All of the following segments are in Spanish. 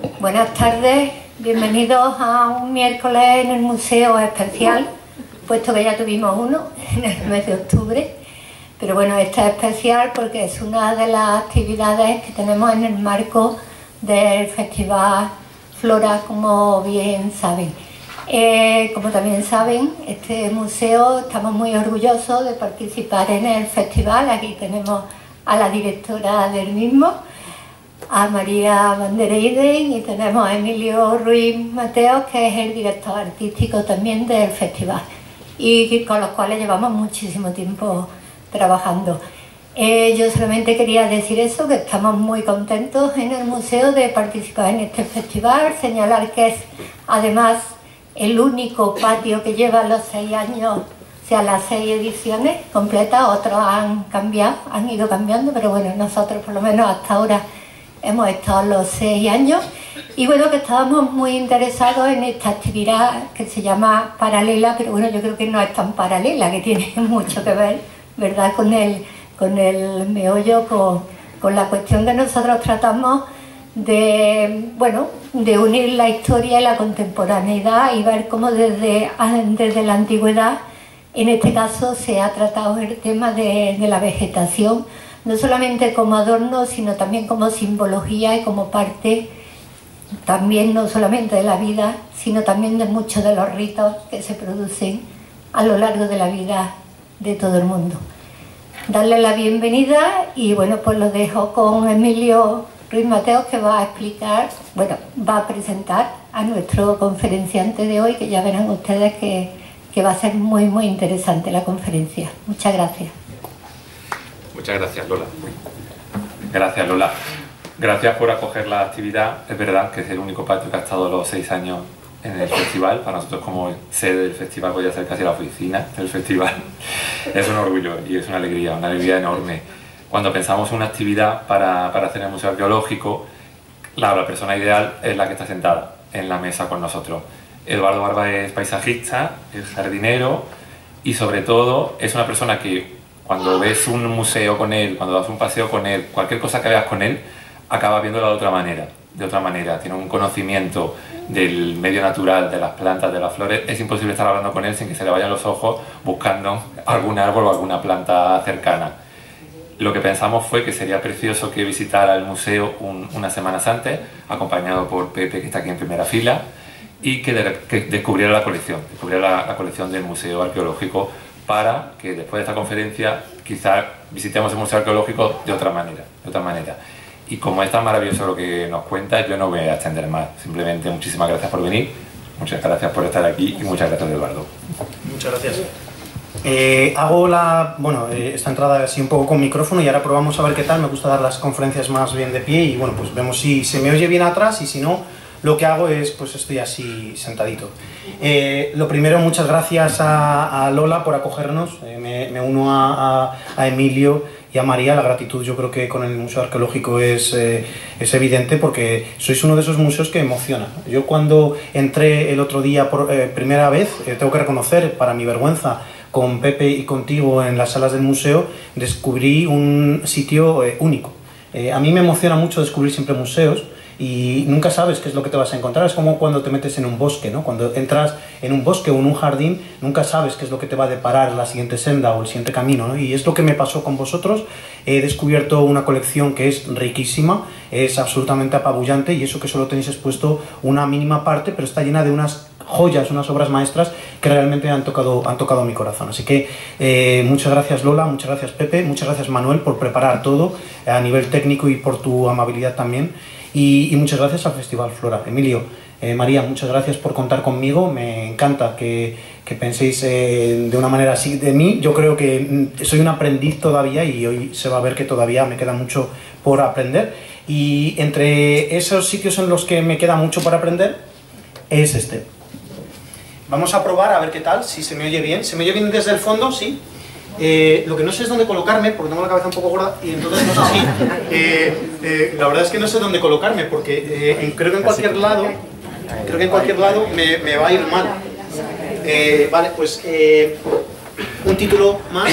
Buenas tardes, bienvenidos a un miércoles en el museo especial, puesto que ya tuvimos uno en el mes de octubre. Pero bueno, esta es especial porque es una de las actividades que tenemos en el marco del Festival Flora, como bien saben. Eh, como también saben, este museo estamos muy orgullosos de participar en el festival. Aquí tenemos a la directora del mismo a María Bandereiden y tenemos a Emilio Ruiz Mateo, que es el director artístico también del festival y con los cuales llevamos muchísimo tiempo trabajando. Eh, yo solamente quería decir eso, que estamos muy contentos en el museo de participar en este festival, señalar que es además el único patio que lleva los seis años, o sea, las seis ediciones completas, otros han cambiado, han ido cambiando, pero bueno, nosotros por lo menos hasta ahora hemos estado los seis años y bueno que estábamos muy interesados en esta actividad que se llama paralela, pero bueno yo creo que no es tan paralela, que tiene mucho que ver, ¿verdad?, con el, con el meollo, con, con la cuestión que nosotros tratamos de, bueno, de unir la historia y la contemporaneidad y ver cómo desde, desde la antigüedad, en este caso, se ha tratado el tema de, de la vegetación no solamente como adorno, sino también como simbología y como parte también no solamente de la vida, sino también de muchos de los ritos que se producen a lo largo de la vida de todo el mundo. Darle la bienvenida y bueno, pues lo dejo con Emilio Ruiz Mateo que va a explicar, bueno, va a presentar a nuestro conferenciante de hoy, que ya verán ustedes que, que va a ser muy, muy interesante la conferencia. Muchas gracias. Muchas gracias, Lola. Gracias, Lola. Gracias por acoger la actividad. Es verdad que es el único patio que ha estado los seis años en el festival. Para nosotros como sede del festival voy a ser casi la oficina del festival. Es un orgullo y es una alegría, una alegría enorme. Cuando pensamos en una actividad para, para hacer el museo arqueológico, la, la persona ideal es la que está sentada en la mesa con nosotros. Eduardo Barba es paisajista, es jardinero y sobre todo es una persona que cuando ves un museo con él, cuando das un paseo con él, cualquier cosa que veas con él, acabas viéndola de otra manera, de otra manera. Tiene un conocimiento del medio natural, de las plantas, de las flores. Es imposible estar hablando con él sin que se le vayan los ojos buscando algún árbol o alguna planta cercana. Lo que pensamos fue que sería precioso que visitara el museo unas semanas antes, acompañado por Pepe, que está aquí en primera fila, y que, descubriera la colección, descubriera la colección del Museo Arqueológico para que después de esta conferencia quizás visitemos el Museo Arqueológico de otra manera, de otra manera. Y como es tan maravilloso lo que nos cuenta, yo no voy a extender más. Simplemente muchísimas gracias por venir, muchas gracias por estar aquí y muchas gracias Eduardo. Muchas gracias. Eh, hago la, bueno, eh, esta entrada así un poco con micrófono y ahora probamos a ver qué tal. Me gusta dar las conferencias más bien de pie y bueno, pues vemos si se me oye bien atrás y si no, lo que hago es, pues estoy así sentadito. Eh, lo primero, muchas gracias a, Lola por acogernos, eh, me, uno a, Emilio y a María, la gratitud yo creo que con el Museo Arqueológico es, eh, es evidente porque sois uno de esos museos que emociona. Yo cuando entré el otro día por primera vez, tengo que reconocer, para mi vergüenza, con Pepe y contigo en las salas del museo, descubrí un sitio único. a mí me emociona mucho descubrir siempre museos, y nunca sabes qué es lo que te vas a encontrar. Es como cuando te metes en un bosque, ¿no? Cuando entras en un bosque o en un jardín, nunca sabes qué es lo que te va a deparar la siguiente senda o el siguiente camino, ¿no? Y es lo que me pasó con vosotros. He descubierto una colección que es riquísima, es absolutamente apabullante y eso que solo tenéis expuesto una mínima parte, pero está llena de unas joyas, unas obras maestras que realmente han tocado, han tocado mi corazón. Así que eh, muchas gracias Lola, muchas gracias Pepe, muchas gracias Manuel por preparar todo a nivel técnico y por tu amabilidad también. Y, muchas gracias al Festival Flora. Emilio, eh, María, muchas gracias por contar conmigo. Me encanta que, que penséis eh, de una manera así de mí. Yo creo que mm, soy un aprendiz todavía y hoy se va a ver que todavía me queda mucho por aprender. Y entre esos sitios en los que me queda mucho por aprender es este. Vamos a probar a ver qué tal, si se me oye bien. ¿Se me oye bien desde el fondo? ¿Sí? Eh, lo que no sé es dónde colocarme, porque tengo la cabeza un poco gorda y entonces no sé si... Eh, eh, la verdad es que no sé dónde colocarme, porque creo que en cualquier lado, creo que en cualquier lado me, va a ir mal. vale, pues un título más.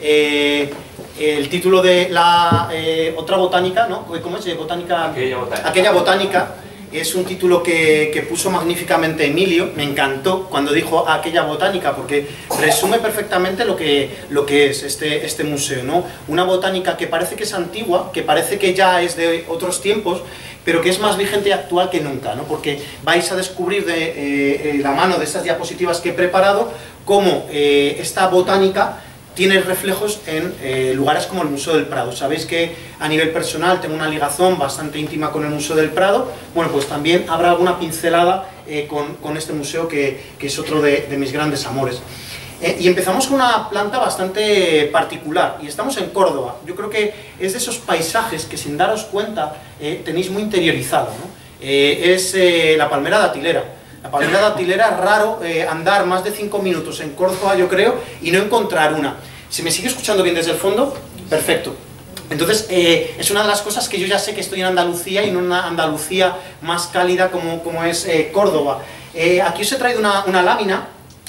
el título de la otra botánica, ¿no? ¿Cómo es? Botánica, aquella botánica. Aquella botánica es un título que, que, puso magníficamente Emilio, me encantó cuando dijo aquella botánica, porque resume perfectamente lo que, lo que es este, este museo, ¿no? Una botánica que parece que es antigua, que parece que ya es de otros tiempos, pero que es más vigente y actual que nunca, ¿no? porque vais a descubrir de eh, eh, la mano de estas diapositivas que he preparado cómo eh, esta botánica tiene reflejos en lugares como el Museo del Prado. Sabéis que a nivel personal tengo una ligazón bastante íntima con el Museo del Prado, bueno, pues también habrá alguna pincelada con, con, este museo que, que es otro de, mis grandes amores. Eh, y empezamos con una planta bastante particular, y estamos en Córdoba. Yo creo que es de esos paisajes que sin daros cuenta eh, tenéis muy interiorizado. Eh, es la palmera datilera. La palmera datilera es raro andar más de 5 minutos en Córdoba, yo creo, y no encontrar una. ¿Se me sigue escuchando bien desde el fondo? Perfecto. Entonces, es una de las cosas que yo ya sé que estoy en Andalucía y en una Andalucía más cálida como, como es Córdoba. aquí os he traído una, una lámina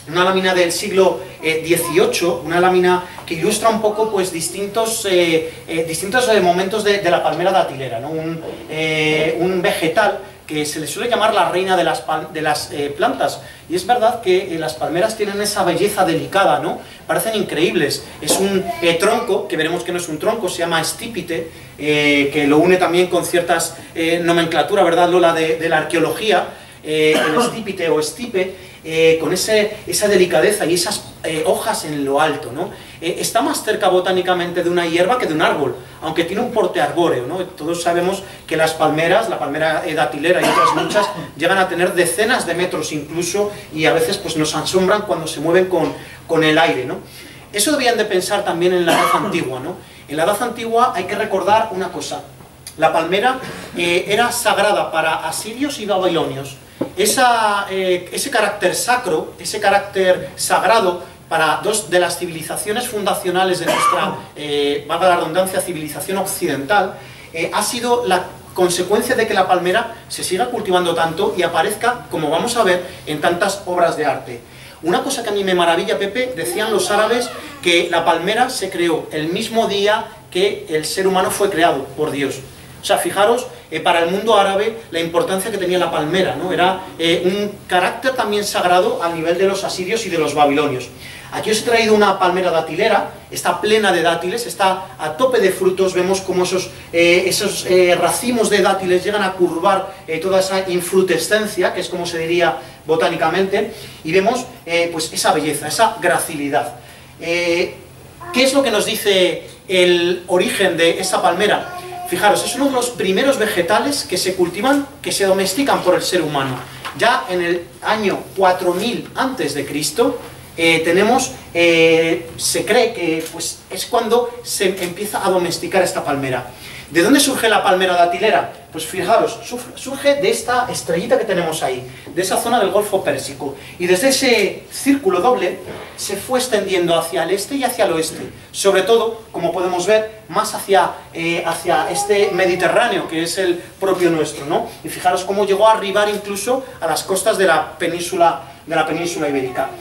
una lámina del siglo XVIII, eh, una lámina que ilustra un poco pues, distintos, eh, eh, distintos momentos de, la palmera datilera, ¿no? un, un, vegetal que se le suele llamar la reina de las, de las plantas. Y es verdad que las palmeras tienen esa belleza delicada, ¿no? Parecen increíbles. Es un tronco, que veremos que no es un tronco, se llama estípite, que lo une también con ciertas nomenclatura, ¿verdad, Lola, de, de la arqueología, el estípite o estipe, eh, con esa delicadeza y esas eh, hojas en lo alto, ¿no? Eh, está más cerca botánicamente de una hierba que de un árbol, aunque tiene un porte arbóreo. Todos sabemos que las palmeras, la palmera datilera y otras muchas, llegan a tener decenas de metros incluso y a veces pues, nos asombran cuando se mueven con, el aire. Eso debían de pensar también en la edad antigua, ¿no? En la edad antigua hay que recordar una cosa, la palmera era sagrada para asirios y babilonios, eh, ese carácter sacro, ese carácter sagrado para dos de las civilizaciones fundacionales de nuestra, eh, valga la redundancia, civilización occidental, eh, ha sido la consecuencia de que la palmera se siga cultivando tanto y aparezca, como vamos a ver, en tantas obras de arte. Una cosa que a mí me maravilla, Pepe, decían los árabes que la palmera se creó el mismo día que el ser humano fue creado por Dios. O sea, fijaros eh, para el mundo árabe la importancia que tenía la palmera, ¿no? Era eh, un carácter también sagrado a nivel de los asirios y de los babilonios. Aquí os he traído una palmera datilera, está plena de dátiles, está a tope de frutos, vemos como esos, eh, esos racimos de dátiles llegan a curvar toda esa infrutescencia, que es como se diría botánicamente, y vemos pues esa belleza, esa gracilidad. ¿Qué es lo que nos dice el origen de esa palmera? Fijaros, es uno de los primeros vegetales que se cultivan, que se domestican por el ser humano. Ya en el año 4000 antes de Cristo, eh, tenemos, eh, se cree que pues, es cuando se empieza a domesticar esta palmera. ¿De dónde surge la palmera datilera? Pues fijaros, surge de esta estrellita que tenemos ahí, de esa zona del Golfo Pérsico. Y desde ese círculo doble se fue extendiendo hacia el este y hacia el oeste. Sobre todo, como podemos ver, más hacia, eh, hacia este Mediterráneo, que es el propio nuestro. ¿no? Y fijaros cómo llegó a arribar incluso a las costas de la península, de la península ibérica.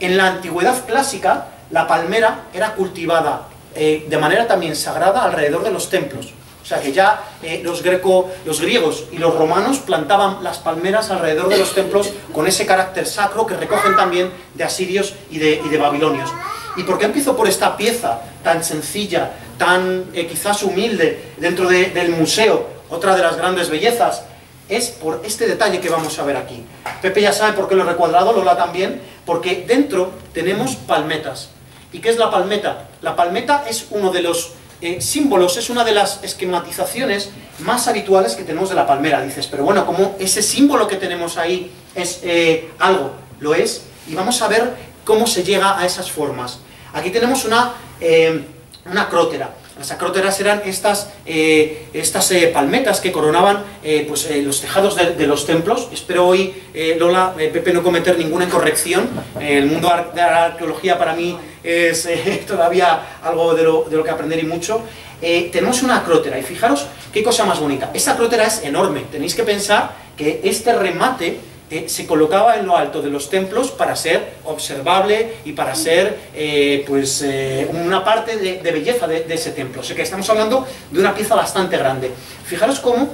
En la antigüedad clásica, la palmera era cultivada eh, de manera también sagrada alrededor de los templos. O sea que ya eh, los, griegos y los romanos plantaban las palmeras alrededor de los templos con ese carácter sacro que recogen también de asirios y de, babilonios. ¿Y por qué empiezo por esta pieza tan sencilla, tan eh, quizás humilde dentro del museo? Otra de las grandes bellezas es por este detalle que vamos a ver aquí. Pepe ya sabe por qué lo he recuadrado, Lola también, porque dentro tenemos palmetas. ¿Y qué es la palmeta? La palmeta es uno de los eh, símbolos es una de las esquematizaciones más habituales que tenemos de la palmera. Dices, pero bueno, como ese símbolo que tenemos ahí es eh, algo, lo es, y vamos a ver cómo se llega a esas formas. Aquí tenemos una, eh, una crótera. Las acróteras eran estas, eh, estas eh, palmetas que coronaban eh, pues, los tejados de, los templos. Espero hoy, Lola, Pepe, no cometer ninguna incorrección. el mundo de la arqueología para mí es todavía algo de lo, de lo, que aprender y mucho. tenemos una acrótera y fijaros qué cosa más bonita. Esta acrótera es enorme. Tenéis que pensar que este remate eh, se colocaba en lo alto de los templos para ser observable y para ser eh, pues, eh, una parte de, belleza de, ese templo. O sea que estamos hablando de una pieza bastante grande. Fijaros cómo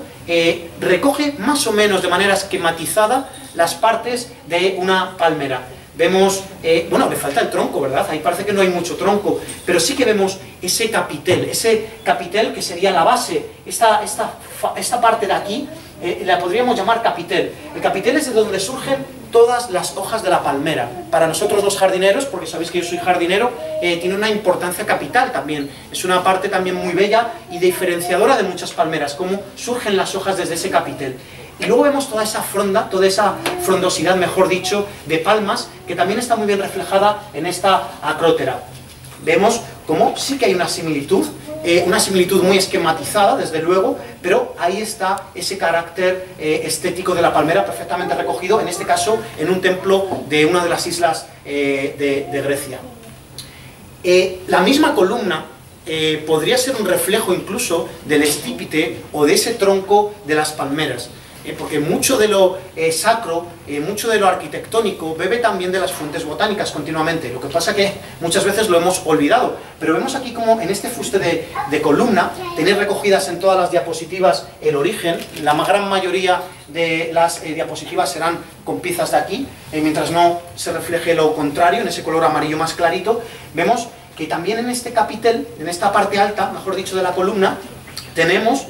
recoge más o menos de manera esquematizada las partes de una palmera. Vemos, bueno, le falta el tronco, ¿verdad? Ahí parece que no hay mucho tronco, pero sí que vemos ese capitel, ese capitel que sería la base, esta, esta, esta parte de aquí, eh, la podríamos llamar capitel. El capitel es de donde surgen todas las hojas de la palmera. Para nosotros los jardineros, porque sabéis que yo soy jardinero, eh, tiene una importancia capital también. Es una parte también muy bella y diferenciadora de muchas palmeras, cómo surgen las hojas desde ese capitel. Y luego vemos toda esa fronda, toda esa frondosidad, mejor dicho, de palmas, que también está muy bien reflejada en esta acrótera. Vemos cómo sí que hay una similitud, eh, una similitud muy esquematizada, desde luego, pero ahí está ese carácter eh, estético de la palmera perfectamente recogido, en este caso en un templo de una de las islas eh, de, de, Grecia. la misma columna podría ser un reflejo incluso del estípite o de ese tronco de las palmeras. Eh, porque mucho de lo eh, sacro, eh, mucho de lo arquitectónico bebe también de las fuentes botánicas continuamente. Lo que pasa que muchas veces lo hemos olvidado, pero vemos aquí como en este fuste de, columna tenéis recogidas en todas las diapositivas el origen, la gran mayoría de las diapositivas serán con piezas de aquí, mientras no se refleje lo contrario, en ese color amarillo más clarito, vemos que también en este capitel, en esta parte alta, mejor dicho, de la columna, tenemos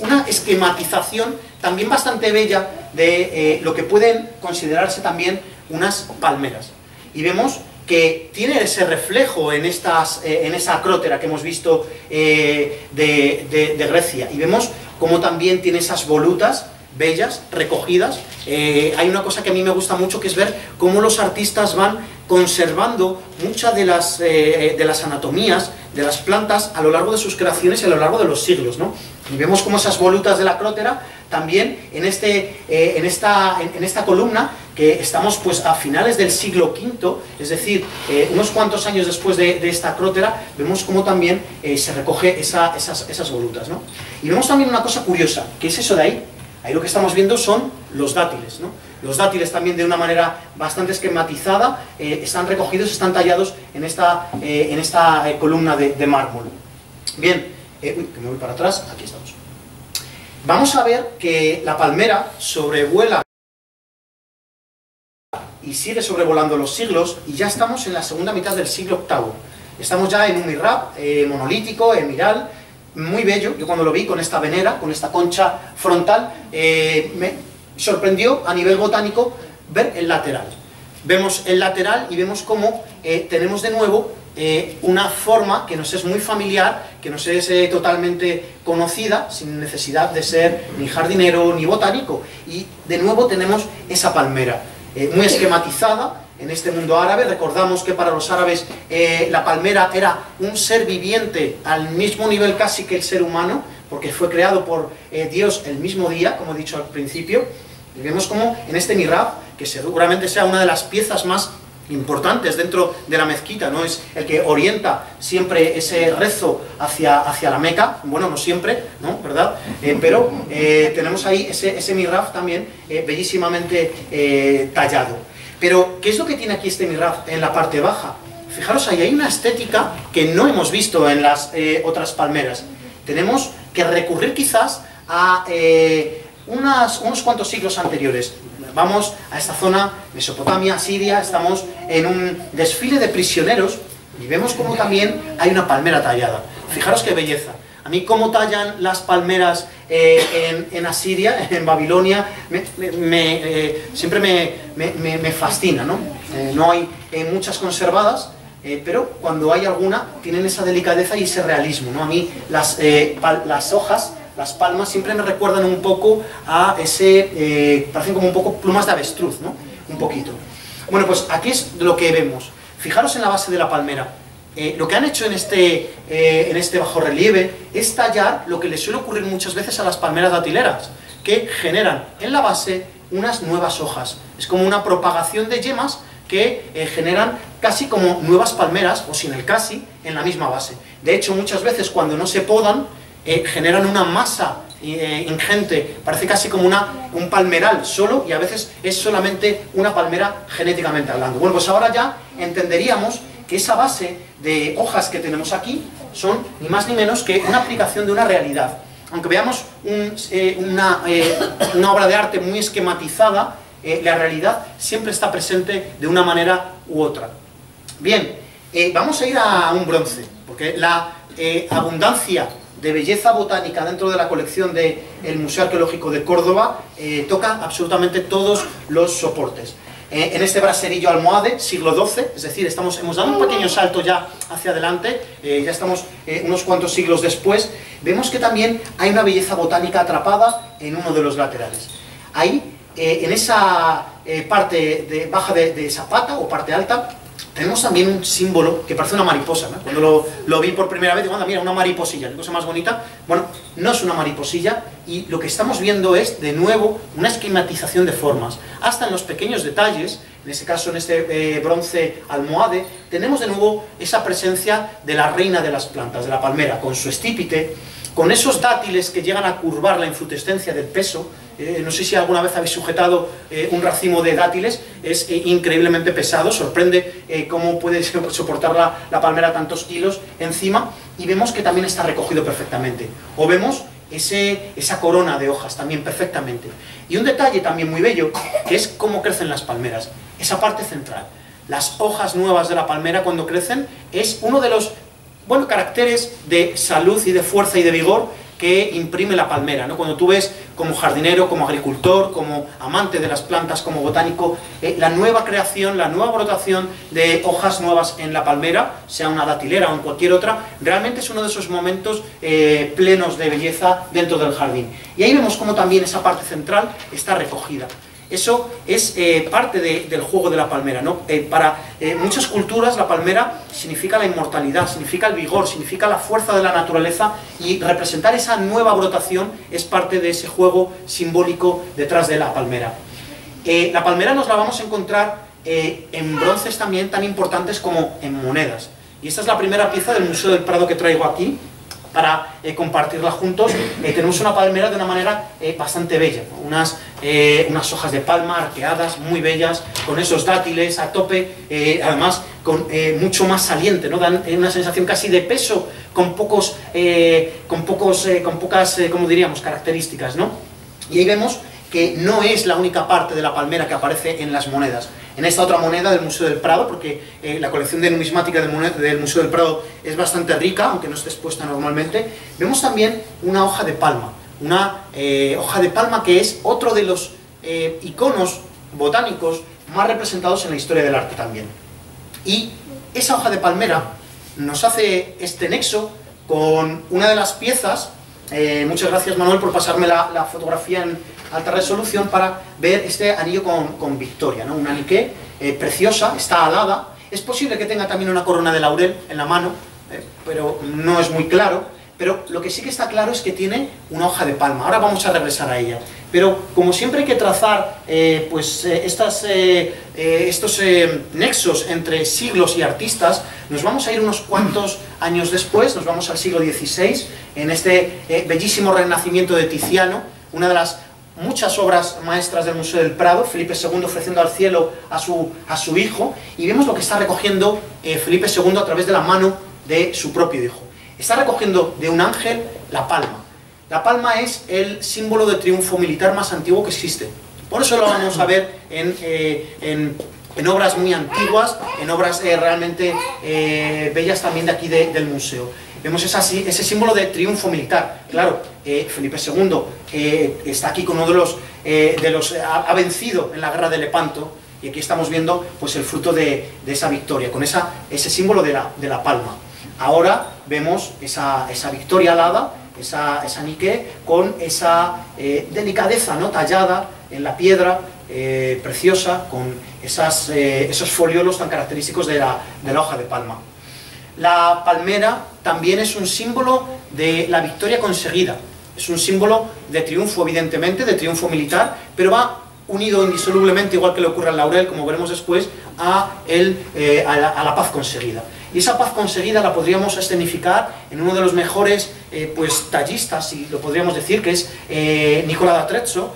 una esquematización también bastante bella de eh, lo que pueden considerarse también unas palmeras. Y vemos que tiene ese reflejo en, estas, eh, en esa acrótera que hemos visto eh, de, de, Grecia. Y vemos cómo también tiene esas volutas bellas, recogidas. hay una cosa que a mí me gusta mucho que es ver cómo los artistas van conservando muchas de las, de las anatomías de las plantas a lo largo de sus creaciones y a lo largo de los siglos. ¿no? Y vemos cómo esas volutas de la acrótera también en, este, eh, en, esta, en, esta, columna, que estamos pues a finales del siglo V, es decir, eh, unos cuantos años después de, esta crótera, vemos cómo también eh, se recoge esas, esas, volutas. ¿no? Y vemos también una cosa curiosa, que es eso de ahí. Ahí lo que estamos viendo son los dátiles. ¿no? Los dátiles también de una manera bastante esquematizada están recogidos, están tallados en esta, en esta columna de, de mármol. Bien, uy, que me voy para atrás, aquí estamos. Vamos a ver que la palmera sobrevuela y sigue sobrevolando los siglos y ya estamos en la segunda mitad del siglo VIII. Estamos ya en un mihrab eh, monolítico, emiral, muy bello. Yo cuando lo vi con esta venera, con esta concha frontal, eh, me sorprendió a nivel botánico ver el lateral. Vemos el lateral y vemos cómo eh, tenemos de nuevo eh, una forma que nos es muy familiar, que nos es eh, totalmente conocida, sin necesidad de ser ni jardinero ni botánico. Y de nuevo tenemos esa palmera, eh, muy esquematizada en este mundo árabe. Recordamos que para los árabes la palmera era un ser viviente al mismo nivel casi que el ser humano, porque fue creado por Dios el mismo día, como he dicho al principio. Y vemos como en este mihrab, que seguramente sea una de las piezas más importantes dentro de la mezquita, ¿no? Es el que orienta siempre ese rezo hacia, hacia la Meca, bueno, no siempre, ¿no? ¿Verdad? Eh, pero eh, tenemos ahí ese, ese mihrab también eh, bellísimamente tallado. Pero, ¿qué es lo que tiene aquí este mihrab en la parte baja? Fijaros, ahí hay una estética que no hemos visto en las otras palmeras. Tenemos que recurrir quizás a unas, unos cuantos siglos anteriores vamos a esta zona, Mesopotamia, Siria, estamos en un desfile de prisioneros y vemos como también hay una palmera tallada. Fijaros qué belleza. A mí cómo tallan las palmeras eh, en, Asiria, en Babilonia, eh, siempre me, fascina. No, eh, no hay muchas conservadas, pero cuando hay alguna tienen esa delicadeza y ese realismo. ¿no? A mí las, las hojas las palmas siempre me recuerdan un poco a ese, eh, parecen como un poco plumas de avestruz, ¿no? Un poquito. Bueno, pues aquí es lo que vemos. Fijaros en la base de la palmera. Eh, lo que han hecho en este, eh, en este bajo relieve es tallar lo que les suele ocurrir muchas veces a las palmeras datileras, que generan en la base unas nuevas hojas. Es como una propagación de yemas que generan casi como nuevas palmeras, o sin el casi, en la misma base. De hecho, muchas veces cuando no se podan, eh, generan una masa eh, ingente, parece casi como una, un palmeral solo y a veces es solamente una palmera genéticamente hablando. Bueno, pues ahora ya entenderíamos que esa base de hojas que tenemos aquí son ni más ni menos que una aplicación de una realidad. aunque veamos una, una obra de arte muy esquematizada, la realidad siempre está presente de una manera u otra. Bien, vamos a ir a un bronce, porque la abundancia de belleza botánica dentro de la colección del Museo Arqueológico de Córdoba eh, toca absolutamente todos los soportes. Eh, en este braserillo almohade, siglo XII, es decir, estamos, hemos dado un pequeño salto ya hacia adelante, eh, ya estamos unos cuantos siglos después, vemos que también hay una belleza botánica atrapada en uno de los laterales. Ahí, en esa parte de, baja de, de esa pata o parte alta, tenemos también un símbolo que parece una mariposa. ¿no? Cuando lo, vi por primera vez, digo, anda, mira, una mariposilla, qué cosa más bonita. Bueno, no es una mariposilla y lo que estamos viendo es, de nuevo, una esquematización de formas. Hasta en los pequeños detalles, en ese caso, en este eh, bronce almohade, tenemos de nuevo esa presencia de la reina de las plantas, de la palmera, con su estípite, con esos dátiles que llegan a curvar la infrutescencia del peso, eh, no sé si alguna vez habéis sujetado eh, un racimo de dátiles, es eh, increíblemente pesado, sorprende cómo puede soportar la, palmera tantos kilos encima, y vemos que también está recogido perfectamente. O vemos ese, esa corona de hojas también perfectamente. Y un detalle también muy bello, que es cómo crecen las palmeras, esa parte central. Las hojas nuevas de la palmera cuando crecen es uno de los bueno, caracteres de salud y de fuerza y de vigor que imprime la palmera. ¿no? Cuando tú ves como jardinero, como agricultor, como amante de las plantas, como botánico, eh, la nueva creación, la nueva brotación de hojas nuevas en la palmera, sea una datilera o en cualquier otra, realmente es uno de esos momentos eh, plenos de belleza dentro del jardín. Y ahí vemos como también esa parte central está recogida. Eso es eh, parte del juego de la palmera. ¿no? Eh, para eh, muchas culturas la palmera significa la inmortalidad, significa el vigor, significa la fuerza de la naturaleza y representar esa nueva brotación es parte de ese juego simbólico detrás de la palmera. la palmera nos la vamos a encontrar en bronces también tan importantes como en monedas. Y esta es la primera pieza del Museo del Prado que traigo aquí, para eh, compartirla juntos. Eh, tenemos una palmera de una manera eh, bastante bella, unas, unas hojas de palma arqueadas, muy bellas, con esos dátiles a tope, además con mucho más saliente, ¿no? dan una sensación casi de peso, con, pocos, con, pocos, con pocas, como diríamos, características. ¿no? Y ahí vemos que no es la única parte de la palmera que aparece en las monedas. En esta otra moneda del Museo del Prado, porque eh, la colección de numismática del, Museo del Prado es bastante rica, aunque no esté expuesta normalmente, vemos también una hoja de palma, una eh, hoja de palma que es otro de los eh, iconos botánicos más representados en la historia del arte también. Y esa hoja de palmera nos hace este nexo con una de las piezas, muchas gracias Manuel por pasarme la fotografía en, alta resolución para ver este anillo con, victoria, ¿no? una anique eh, preciosa, está alada, es posible que tenga también una corona de laurel en la mano, eh, pero no es muy claro, pero lo que sí que está claro es que tiene una hoja de palma. Ahora vamos a regresar a ella. Pero como siempre hay que trazar eh, pues, estas, estos nexos entre siglos y artistas, nos vamos a ir unos cuantos años después, nos vamos al siglo XVI, en este bellísimo renacimiento de Tiziano, una de las muchas obras maestras del Museo del Prado, Felipe II ofreciendo al cielo a su, a su hijo, y vemos lo que está recogiendo eh, Felipe II a través de la mano de su propio hijo. Está recogiendo de un ángel la palma. La palma es el símbolo de triunfo militar más antiguo que existe. Por eso lo vamos a ver en, eh, obras muy antiguas, en obras eh, realmente bellas también de aquí del museo. Vemos ese símbolo de triunfo militar. Claro, eh, Felipe II eh, está aquí con uno de los... Eh, de los ha, vencido en la guerra de Lepanto y aquí estamos viendo pues, el fruto de, esa victoria, con esa, ese símbolo de la, de la palma. Ahora vemos esa, esa victoria alada, esa, esa nique, con esa delicadeza ¿no? tallada en la piedra, preciosa, con esas, esos foliolos tan característicos de la, de la hoja de palma. La palmera también es un símbolo de la victoria conseguida. Es un símbolo de triunfo, evidentemente, de triunfo militar, pero va unido indisolublemente, igual que le ocurre al laurel, como veremos después, a, eh, la, paz conseguida. Y esa paz conseguida la podríamos escenificar en uno de los mejores eh, pues, tallistas, si lo podríamos decir, que es eh, Nicola da Trezzo,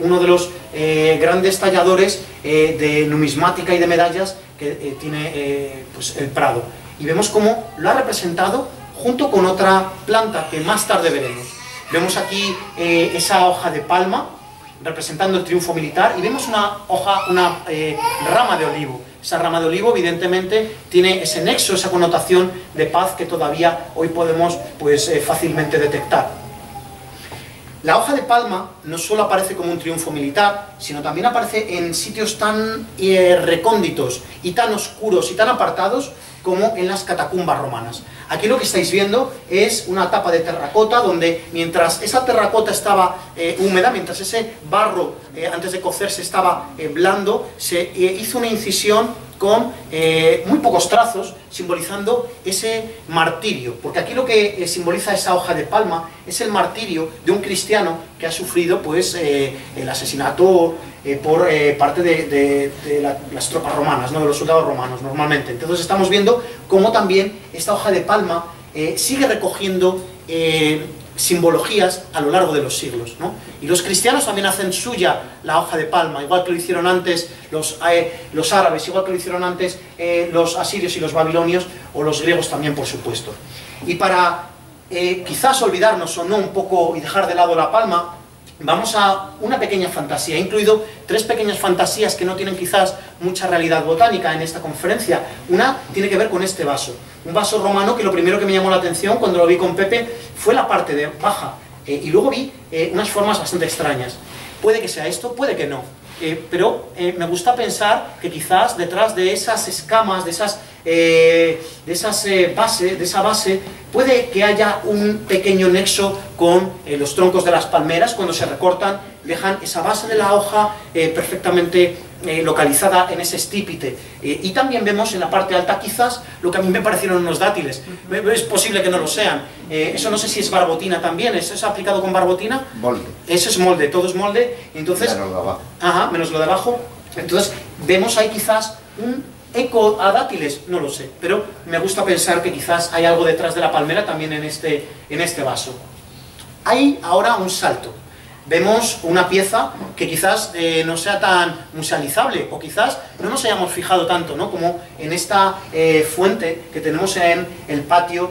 uno de los grandes talladores de numismática y de medallas que tiene pues, el Prado y vemos cómo lo ha representado junto con otra planta que más tarde veremos. Vemos aquí eh, esa hoja de palma representando el triunfo militar y vemos una hoja, una eh, rama de olivo. Esa rama de olivo evidentemente tiene ese nexo, esa connotación de paz que todavía hoy podemos pues, eh, fácilmente detectar. La hoja de palma no solo aparece como un triunfo militar, sino también aparece en sitios tan recónditos y tan oscuros y tan apartados como en las catacumbas romanas. Aquí lo que estáis viendo es una tapa de terracota donde mientras esa terracota estaba eh, húmeda, mientras ese barro eh, antes de cocerse estaba blando, se hizo una incisión con eh, muy pocos trazos, simbolizando ese martirio, porque aquí lo que eh, simboliza esa hoja de palma es el martirio de un cristiano que ha sufrido pues, eh, el asesinato por parte de, las tropas romanas, ¿no? de los soldados romanos normalmente. Entonces estamos viendo cómo también esta hoja de palma sigue recogiendo simbologías a lo largo de los siglos. ¿no? Y los cristianos también hacen suya la hoja de palma, igual que lo hicieron antes los, eh, los árabes, igual que lo hicieron antes eh, los asirios y los babilonios, o los griegos también, por supuesto. Y para eh, quizás olvidarnos o no un poco y dejar de lado la palma, vamos a una pequeña fantasía. He incluido tres pequeñas fantasías que no tienen quizás mucha realidad botánica en esta conferencia. Una tiene que ver con este vaso. Un vaso romano que lo primero que me llamó la atención cuando lo vi con Pepe fue la parte de baja. Eh, y luego vi eh, unas formas bastante extrañas. Puede que sea esto, puede que no. Eh, pero me gusta pensar que quizás detrás de esas escamas, de esas, de esas base, de esa base, puede que haya un pequeño nexo con los troncos de las palmeras. Cuando se recortan, dejan esa base de la hoja perfectamente eh, localizada en ese estípite. Eh, y también vemos en la parte alta quizás lo que a mí me parecieron unos dátiles. Es posible que no lo sean. Eh, eso no sé si es barbotina también. ¿Eso es aplicado con barbotina? Molde. Eso es molde, todo es molde. Entonces, menos lo de abajo. Ajá, menos lo de abajo. Entonces vemos ahí quizás un eco a dátiles, no lo sé. Pero me gusta pensar que quizás hay algo detrás de la palmera también en este, en este vaso. Hay ahora un salto vemos una pieza que quizás eh, no sea tan musealizable o quizás no nos hayamos fijado tanto, ¿no? Como en esta eh, fuente que tenemos en el patio,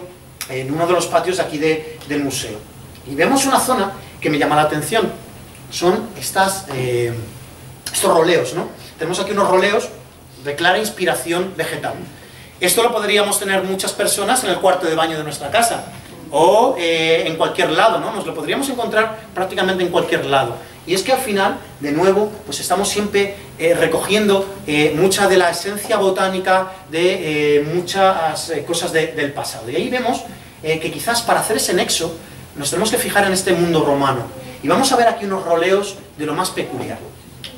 en uno de los patios de aquí del museo. Y vemos una zona que me llama la atención, son estas, eh, estos roleos, ¿no? Tenemos aquí unos roleos de clara inspiración vegetal. Esto lo podríamos tener muchas personas en el cuarto de baño de nuestra casa, o eh, en cualquier lado, ¿no? Nos lo podríamos encontrar prácticamente en cualquier lado. Y es que al final, de nuevo, pues estamos siempre eh, recogiendo eh, mucha de la esencia botánica de muchas cosas del pasado. Y ahí vemos que quizás para hacer ese nexo nos tenemos que fijar en este mundo romano. Y vamos a ver aquí unos roleos de lo más peculiar.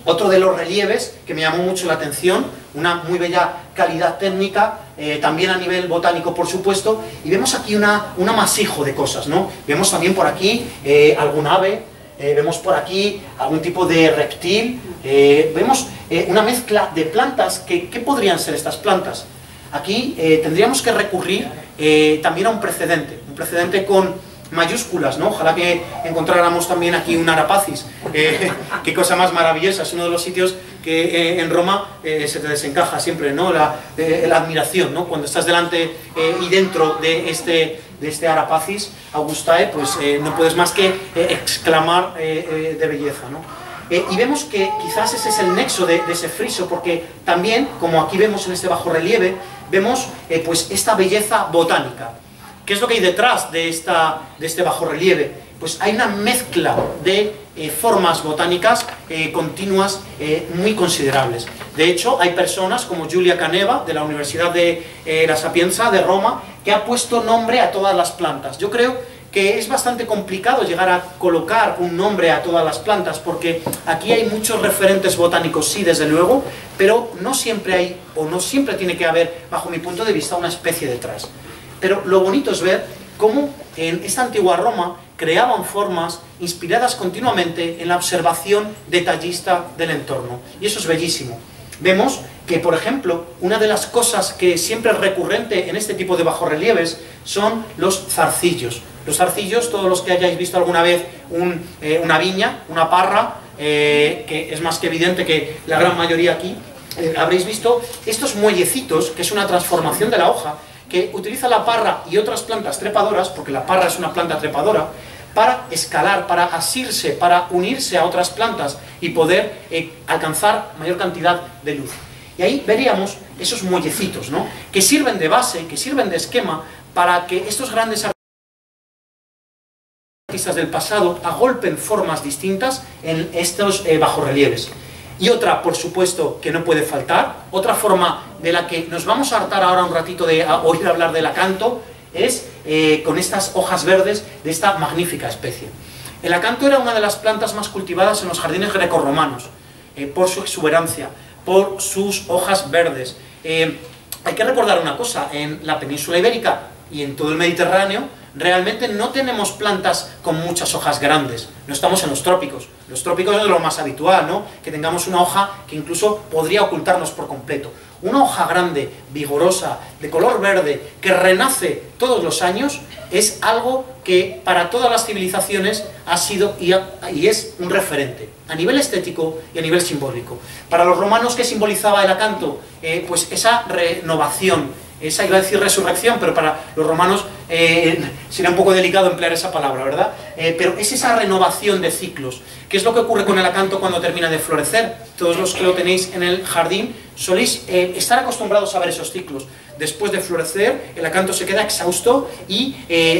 Otro de los relieves que me llamó mucho la atención, una muy bella calidad técnica, eh, también a nivel botánico por supuesto, y vemos aquí una, un amasijo de cosas, ¿no? Vemos también por aquí eh, algún ave, eh, vemos por aquí algún tipo de reptil, vemos una mezcla de plantas, que, ¿qué podrían ser estas plantas? Aquí tendríamos que recurrir también a un precedente, un precedente con mayúsculas, ¿no? Ojalá que encontráramos también aquí un Arapacis. Eh, qué cosa más maravillosa, es uno de los sitios que eh, en Roma eh, se te desencaja siempre, ¿no? La, la admiración, ¿no? Cuando estás delante y dentro de este, de este Arapacis Augustae, pues no puedes más que exclamar de belleza, ¿no? y vemos que quizás ese es el nexo de, de, ese friso, porque también, como aquí vemos en este bajo relieve, vemos pues esta belleza botánica. ¿Qué es lo que hay detrás de, esta, de este bajo relieve? Pues hay una mezcla de eh, formas botánicas eh, continuas eh, muy considerables. De hecho, hay personas como Giulia Caneva, de la Universidad de La Sapienza de Roma, que ha puesto nombre a todas las plantas. Yo creo que es bastante complicado llegar a colocar un nombre a todas las plantas, porque aquí hay muchos referentes botánicos, sí, desde luego, pero no siempre hay, o no siempre tiene que haber, bajo mi punto de vista, una especie detrás. Pero lo bonito es ver cómo en esta antigua Roma creaban formas inspiradas continuamente en la observación detallista del entorno. Y eso es bellísimo. Vemos que, por ejemplo, una de las cosas que siempre es recurrente en este tipo de bajorrelieves son los zarcillos. Los zarcillos, todos los que hayáis visto alguna vez eh, una viña, una parra, eh, que es más que evidente que la gran mayoría aquí, eh, habréis visto estos muellecitos, que es una transformación de la hoja, que utiliza la parra y otras plantas trepadoras, porque la parra es una planta trepadora, para escalar, para asirse, para unirse a otras plantas y poder eh, alcanzar mayor cantidad de luz. Y ahí veríamos esos muellecitos, ¿no? que sirven de base, que sirven de esquema para que estos grandes artistas del pasado agolpen formas distintas en estos eh, bajorrelieves. Y otra, por supuesto, que no puede faltar, otra forma de la que nos vamos a hartar ahora un ratito de oír hablar del acanto, es eh, con estas hojas verdes de esta magnífica especie. El acanto era una de las plantas más cultivadas en los jardines grecorromanos, eh, por su exuberancia, por sus hojas verdes. Eh, hay que recordar una cosa, en la península ibérica y en todo el Mediterráneo, realmente no tenemos plantas con muchas hojas grandes, no estamos en los trópicos. Los trópicos es lo más habitual, ¿no? Que tengamos una hoja que incluso podría ocultarnos por completo. Una hoja grande, vigorosa, de color verde, que renace todos los años, es algo que para todas las civilizaciones ha sido y, es un referente, a nivel estético y a nivel simbólico. Para los romanos, ¿qué simbolizaba el acanto? Eh, pues esa renovación, esa iba a decir resurrección, pero para los romanos eh, sería un poco delicado emplear esa palabra, ¿verdad? Eh, pero es esa renovación de ciclos. ¿Qué es lo que ocurre con el acanto cuando termina de florecer? Todos los que lo tenéis en el jardín soléis eh, estar acostumbrados a ver esos ciclos. Después de florecer, el acanto se queda exhausto y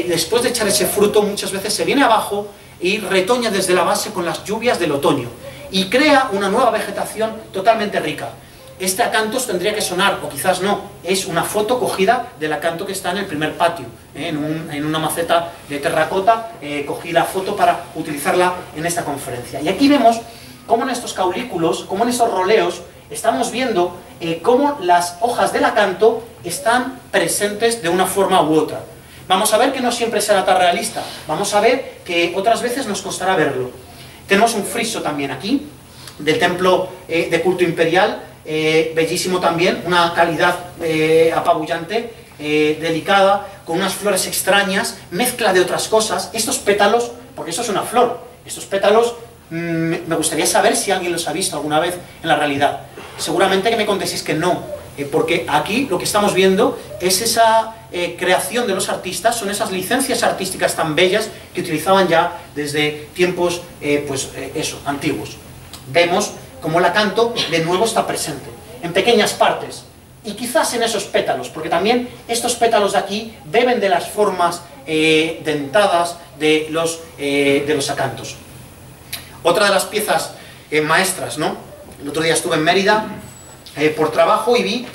después de echar ese fruto muchas veces se viene abajo y retoña desde la base con las lluvias del otoño y crea una nueva vegetación totalmente rica este acanto tendría que sonar, o quizás no, es una foto cogida del acanto que está en el primer patio, ¿eh? en, una maceta de terracota, eh, cogí la foto para utilizarla en esta conferencia. Y aquí vemos cómo en estos caulículos, cómo en estos roleos, estamos viendo eh, cómo las hojas del acanto están presentes de una forma u otra. Vamos a ver que no siempre será tan realista, vamos a ver que otras veces nos costará verlo. Tenemos un friso también aquí, del templo de culto imperial, eh, bellísimo también, una calidad eh, apabullante, eh, delicada, con unas flores extrañas, mezcla de otras cosas. Estos pétalos, porque eso es una flor, estos pétalos mm, me gustaría saber si alguien los ha visto alguna vez en la realidad. Seguramente que me contestéis que no, porque aquí lo que estamos viendo es esa creación de los artistas, son esas licencias artísticas tan bellas que utilizaban ya desde tiempos, pues eso, antiguos. Vemos como el acanto de nuevo está presente, en pequeñas partes, y quizás en esos pétalos, porque también estos pétalos de aquí beben de las formas eh, dentadas de los, eh, de los acantos. Otra de las piezas eh, maestras, ¿no? El otro día estuve en Mérida por trabajo y vi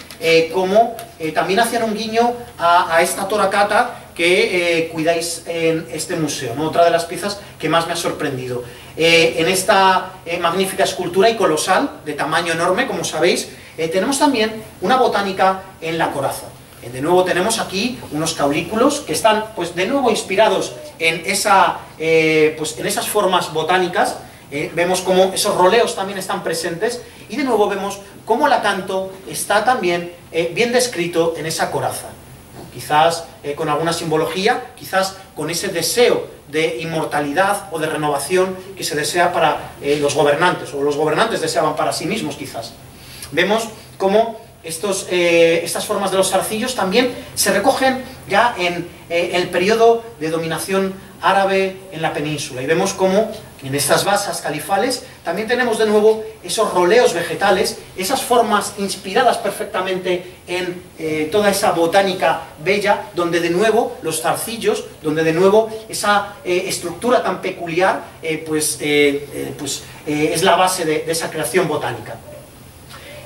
cómo también hacían un guiño a esta toracata que eh, cuidáis en este museo, otra de las piezas que más me ha sorprendido. Eh, en esta eh, magnífica escultura y colosal, de tamaño enorme, como sabéis, tenemos también una botánica en la coraza. de nuevo tenemos aquí unos caulículos que están, pues, de nuevo inspirados en, pues, en esas formas botánicas. vemos cómo esos roleos también están presentes y de nuevo vemos cómo el acanto está también bien descrito en esa coraza quizás eh, con alguna simbología, quizás con ese deseo de inmortalidad o de renovación que se desea para eh, los gobernantes, o los gobernantes deseaban para sí mismos quizás. Vemos cómo estos, eh, estas formas de los zarcillos también se recogen ya en el periodo de dominación árabe en la península. Y vemos cómo en estas basas califales también tenemos de nuevo esos roleos vegetales, esas formas inspiradas perfectamente en eh, toda esa botánica bella, donde de nuevo los zarcillos, donde de nuevo esa eh, estructura tan peculiar, eh, pues, pues es la base de, esa creación botánica.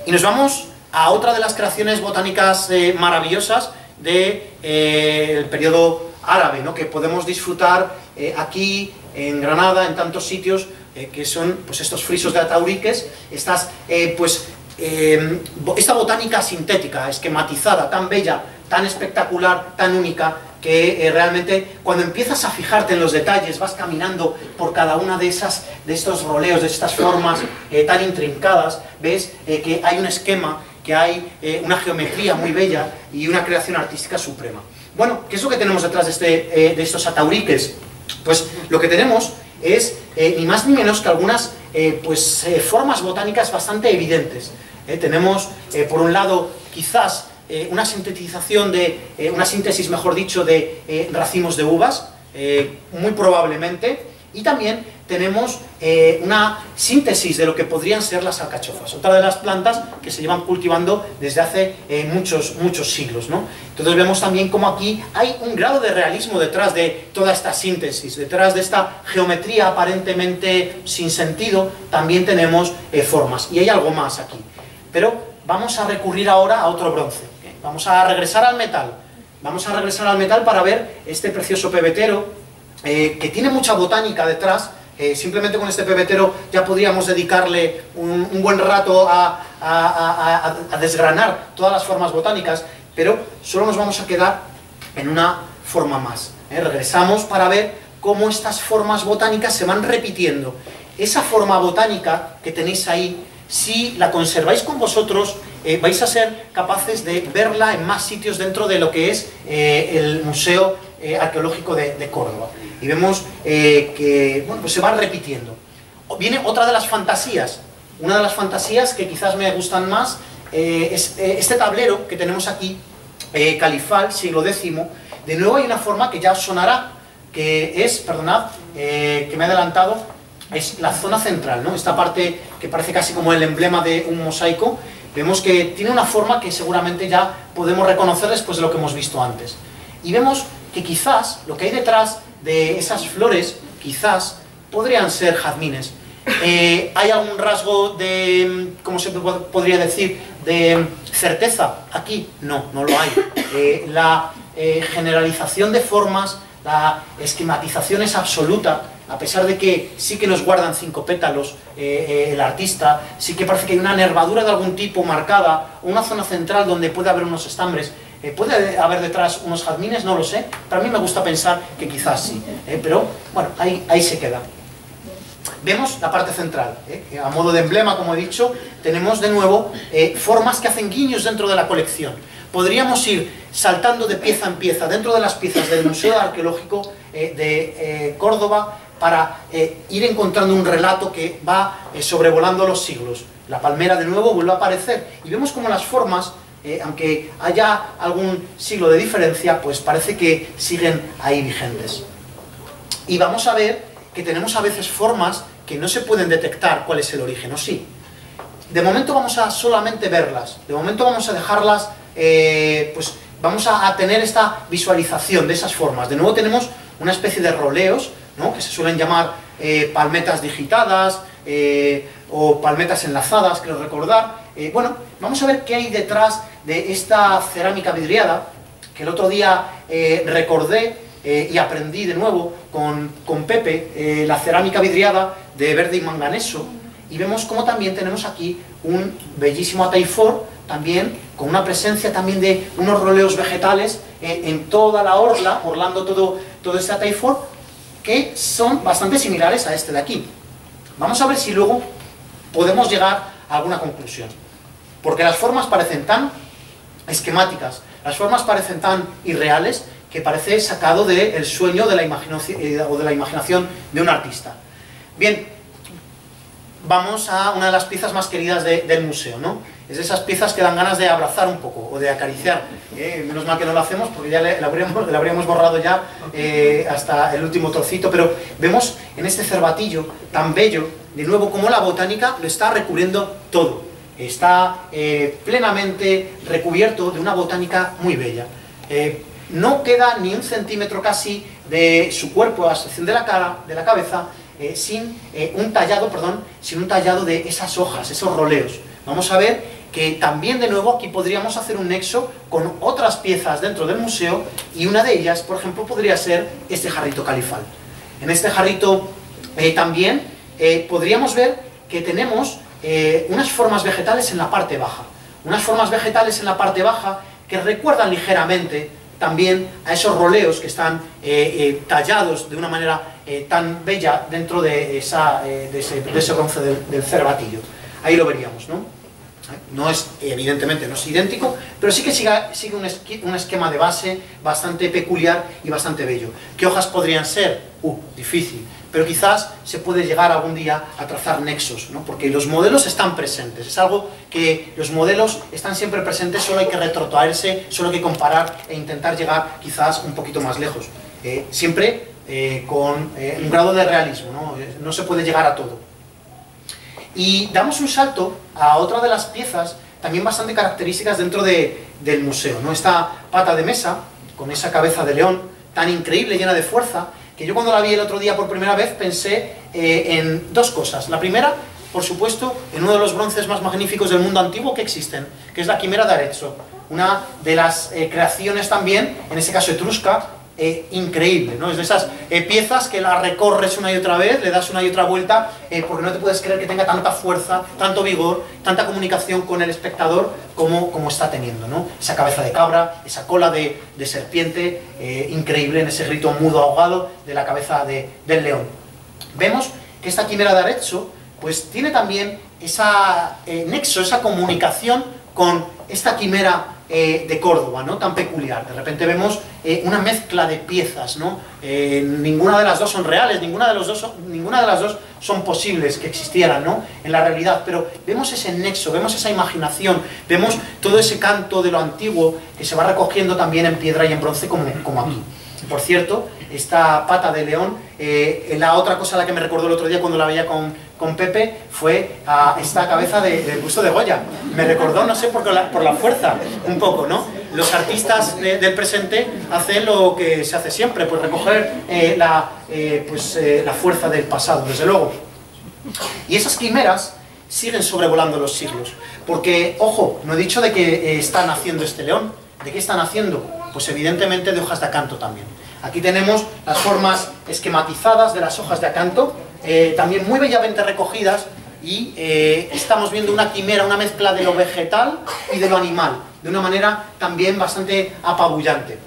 Y nos vamos a otra de las creaciones botánicas maravillosas del de, periodo árabe, ¿no? que podemos disfrutar aquí en Granada, en tantos sitios, eh, que son pues, estos frisos de atauriques, estas, eh, pues, eh, esta botánica sintética, esquematizada, tan bella, tan espectacular, tan única, que realmente cuando empiezas a fijarte en los detalles, vas caminando por cada una de, esas, de estos roleos, de estas formas tan intrincadas, ves que hay un esquema, que hay una geometría muy bella y una creación artística suprema. Bueno, ¿qué es lo que tenemos detrás de, este, de estos atauriques? Pues lo que tenemos es eh, ni más ni menos que algunas eh, pues, eh, formas botánicas bastante evidentes. tenemos, por un lado, quizás una sintetización de, una síntesis, mejor dicho, de racimos de uvas, muy probablemente, y también tenemos eh, una síntesis de lo que podrían ser las alcachofas, otra de las plantas que se llevan cultivando desde hace eh, muchos, muchos siglos. ¿no? Entonces vemos también como aquí hay un grado de realismo detrás de toda esta síntesis, detrás de esta geometría aparentemente sin sentido, también tenemos eh, formas, y hay algo más aquí. Pero vamos a recurrir ahora a otro bronce, vamos a regresar al metal, vamos a regresar al metal para ver este precioso pebetero, que tiene mucha botánica detrás, eh, simplemente con este pebetero ya podríamos dedicarle un, buen rato a, desgranar todas las formas botánicas, pero solo nos vamos a quedar en una forma más. ¿eh? Regresamos para ver cómo estas formas botánicas se van repitiendo. Esa forma botánica que tenéis ahí, si la conserváis con vosotros, eh, vais a ser capaces de verla en más sitios dentro de lo que es el Museo Arqueológico de Córdoba y vemos eh, que bueno, pues se va repitiendo. Viene otra de las fantasías, una de las fantasías que quizás me gustan más, eh, es eh, este tablero que tenemos aquí, califal, siglo X, de nuevo hay una forma que ya sonará, que es, perdonad, que me he adelantado, es la zona central, ¿no? esta parte que parece casi como el emblema de un mosaico, vemos que tiene una forma que seguramente ya podemos reconocer después de lo que hemos visto antes. Y vemos que quizás lo que hay detrás de esas flores, quizás, podrían ser jazmines. Eh, ¿Hay algún rasgo de, ¿cómo se podría decir?, de certeza aquí? No, no lo hay. Eh, la eh, generalización de formas, la esquematización es absoluta, a pesar de que sí que nos guardan cinco pétalos el artista, sí que parece que hay una nervadura de algún tipo marcada, una zona central donde puede haber unos estambres, eh, ¿Puede haber detrás unos jazmines? No lo sé. Para mí me gusta pensar que quizás sí. Eh, pero bueno, ahí, ahí se queda. Vemos la parte central. Eh, a modo de emblema, como he dicho, tenemos de nuevo formas que hacen guiños dentro de la colección. Podríamos ir saltando de pieza en pieza dentro de las piezas del Museo Arqueológico de Córdoba para ir encontrando un relato que va sobrevolando los siglos. La palmera de nuevo vuelve a aparecer y vemos como las formas eh, aunque haya algún siglo de diferencia, pues parece que siguen ahí vigentes. Y vamos a ver que tenemos a veces formas que no se pueden detectar cuál es el origen, ¿o sí? De momento vamos a solamente verlas, de momento vamos a dejarlas, eh, pues vamos a, tener esta visualización de esas formas. De nuevo tenemos una especie de roleos, ¿no? que se suelen llamar eh, palmetas digitadas o palmetas enlazadas, creo recordar. Bueno, vamos a ver qué hay detrás de esta cerámica vidriada, que el otro día eh, recordé eh, y aprendí de nuevo con, Pepe, eh, la cerámica vidriada de verde y manganeso, y vemos como también tenemos aquí un bellísimo ataifor, también con una presencia también de unos roleos vegetales en toda la orla, orlando todo, todo este ataifor, que son bastante similares a este de aquí. Vamos a ver si luego podemos llegar a alguna conclusión. Porque las formas parecen tan esquemáticas. Las formas parecen tan irreales que parece sacado del sueño de la eh, o de la imaginación de un artista. Bien, vamos a una de las piezas más queridas del museo, ¿no? Es de esas piezas que dan ganas de abrazar un poco o de acariciar. ¿eh? menos mal que no lo hacemos porque ya le, habríamos, borrado ya eh, hasta el último trocito, pero vemos en este cervatillo tan bello, de nuevo, como la botánica lo está recubriendo todo está eh, plenamente recubierto de una botánica muy bella. Eh, no queda ni un centímetro casi de su cuerpo, a excepción de la cara, de la cabeza, eh, sin un tallado, perdón, sin un tallado de esas hojas, esos roleos. Vamos a ver que también de nuevo aquí podríamos hacer un nexo con otras piezas dentro del museo y una de ellas, por ejemplo, podría ser este jarrito califal. En este jarrito también podríamos ver que tenemos eh, unas formas vegetales en la parte baja. Unas formas vegetales en la parte baja que recuerdan ligeramente también a esos roleos que están eh, eh, tallados de una manera tan bella dentro de, esa, de, ese, bronce del, cervatillo. Ahí lo veríamos, ¿no? No es, evidentemente, no es idéntico, pero sí que sigue, sigue un, un, esquema de base bastante peculiar y bastante bello. ¿Qué hojas podrían ser? Uh, difícil pero quizás se puede llegar algún día a trazar nexos, ¿no? porque los modelos están presentes, es algo que los modelos están siempre presentes, solo hay que retrotraerse, solo hay que comparar e intentar llegar quizás un poquito más lejos. Eh, siempre eh, con eh, un grado de realismo, ¿no? No se puede llegar a todo. Y damos un salto a otra de las piezas también bastante características dentro de- del museo, ¿no? Esta pata de mesa, con esa cabeza de león tan increíble, llena de fuerza, que yo cuando la vi el otro día por primera vez pensé eh, en dos cosas. La primera, por supuesto, en uno de los bronces más magníficos del mundo antiguo que existen, que es la Quimera de Arezzo, una de las eh, creaciones también, en este caso etrusca, increíble, ¿no? Es de esas eh, piezas que la recorres una y otra vez, le das una y otra vuelta, eh, porque no te puedes creer que tenga tanta fuerza, tanto vigor, tanta comunicación con el espectador como, como está teniendo, ¿no? Esa cabeza de cabra, esa cola de, de serpiente, eh, increíble en ese grito mudo ahogado de la cabeza de- del león. Vemos que esta quimera de Arezzo, pues tiene también esa nexo, esa comunicación con esta quimera eh, de Córdoba, ¿no? Tan peculiar. De repente vemos eh, una mezcla de piezas, ¿no? Eh, ninguna de las dos son reales, ninguna de, los dos son, ninguna de las dos son posibles que existieran, ¿no? En la realidad, pero vemos ese nexo, vemos esa imaginación, vemos todo ese canto de lo antiguo que se va recogiendo también en piedra y en bronce como, como aquí. Por cierto, esta pata de león, eh, la otra cosa a la que me recordó el otro día cuando la veía con, con Pepe fue a esta cabeza de- del busto de Goya. Me recordó, no sé, por la, por la fuerza, un poco, ¿no? Los artistas de- del presente hacen lo que se hace siempre, pues recoger eh, la, eh, pues, la fuerza del pasado, desde luego. Y esas quimeras siguen sobrevolando los siglos. Porque, ojo, no he dicho de qué eh, están haciendo este león. ¿De qué están haciendo? Pues evidentemente de hojas de acanto también. Aquí tenemos las formas esquematizadas de las hojas de acanto, eh, también muy bellamente recogidas, y eh, estamos viendo una quimera, una mezcla de lo vegetal y de lo animal, de una manera también bastante apabullante.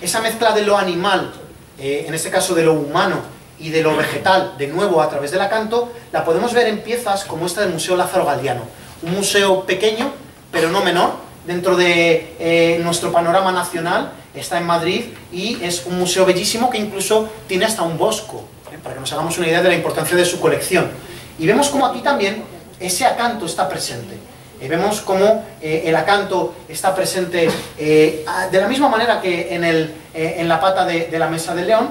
Esa mezcla de lo animal, eh, en este caso de lo humano y de lo vegetal, de nuevo a través del acanto, la podemos ver en piezas como esta del Museo Lázaro Galdiano. Un museo pequeño, pero no menor, dentro de nuestro panorama nacional, está en Madrid y es un museo bellísimo que incluso tiene hasta un bosco, eh, para que nos hagamos una idea de la importancia de su colección. Y vemos como aquí también ese acanto está presente. Eh, vemos cómo eh, el acanto está presente de la misma manera que en, el, en la pata de, de la mesa del león,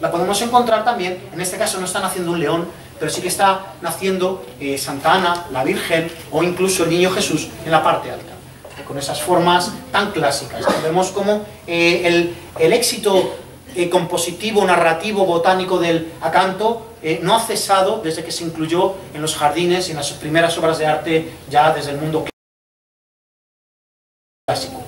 la podemos encontrar también, en este caso no está naciendo un león, pero sí que está naciendo Santa Ana, la Virgen o incluso el Niño Jesús en la parte alta, con esas formas tan clásicas. Vemos cómo eh, el, el éxito eh, compositivo, narrativo, botánico del acanto eh, no ha cesado desde que se incluyó en los jardines y en las primeras obras de arte ya desde el mundo clásico.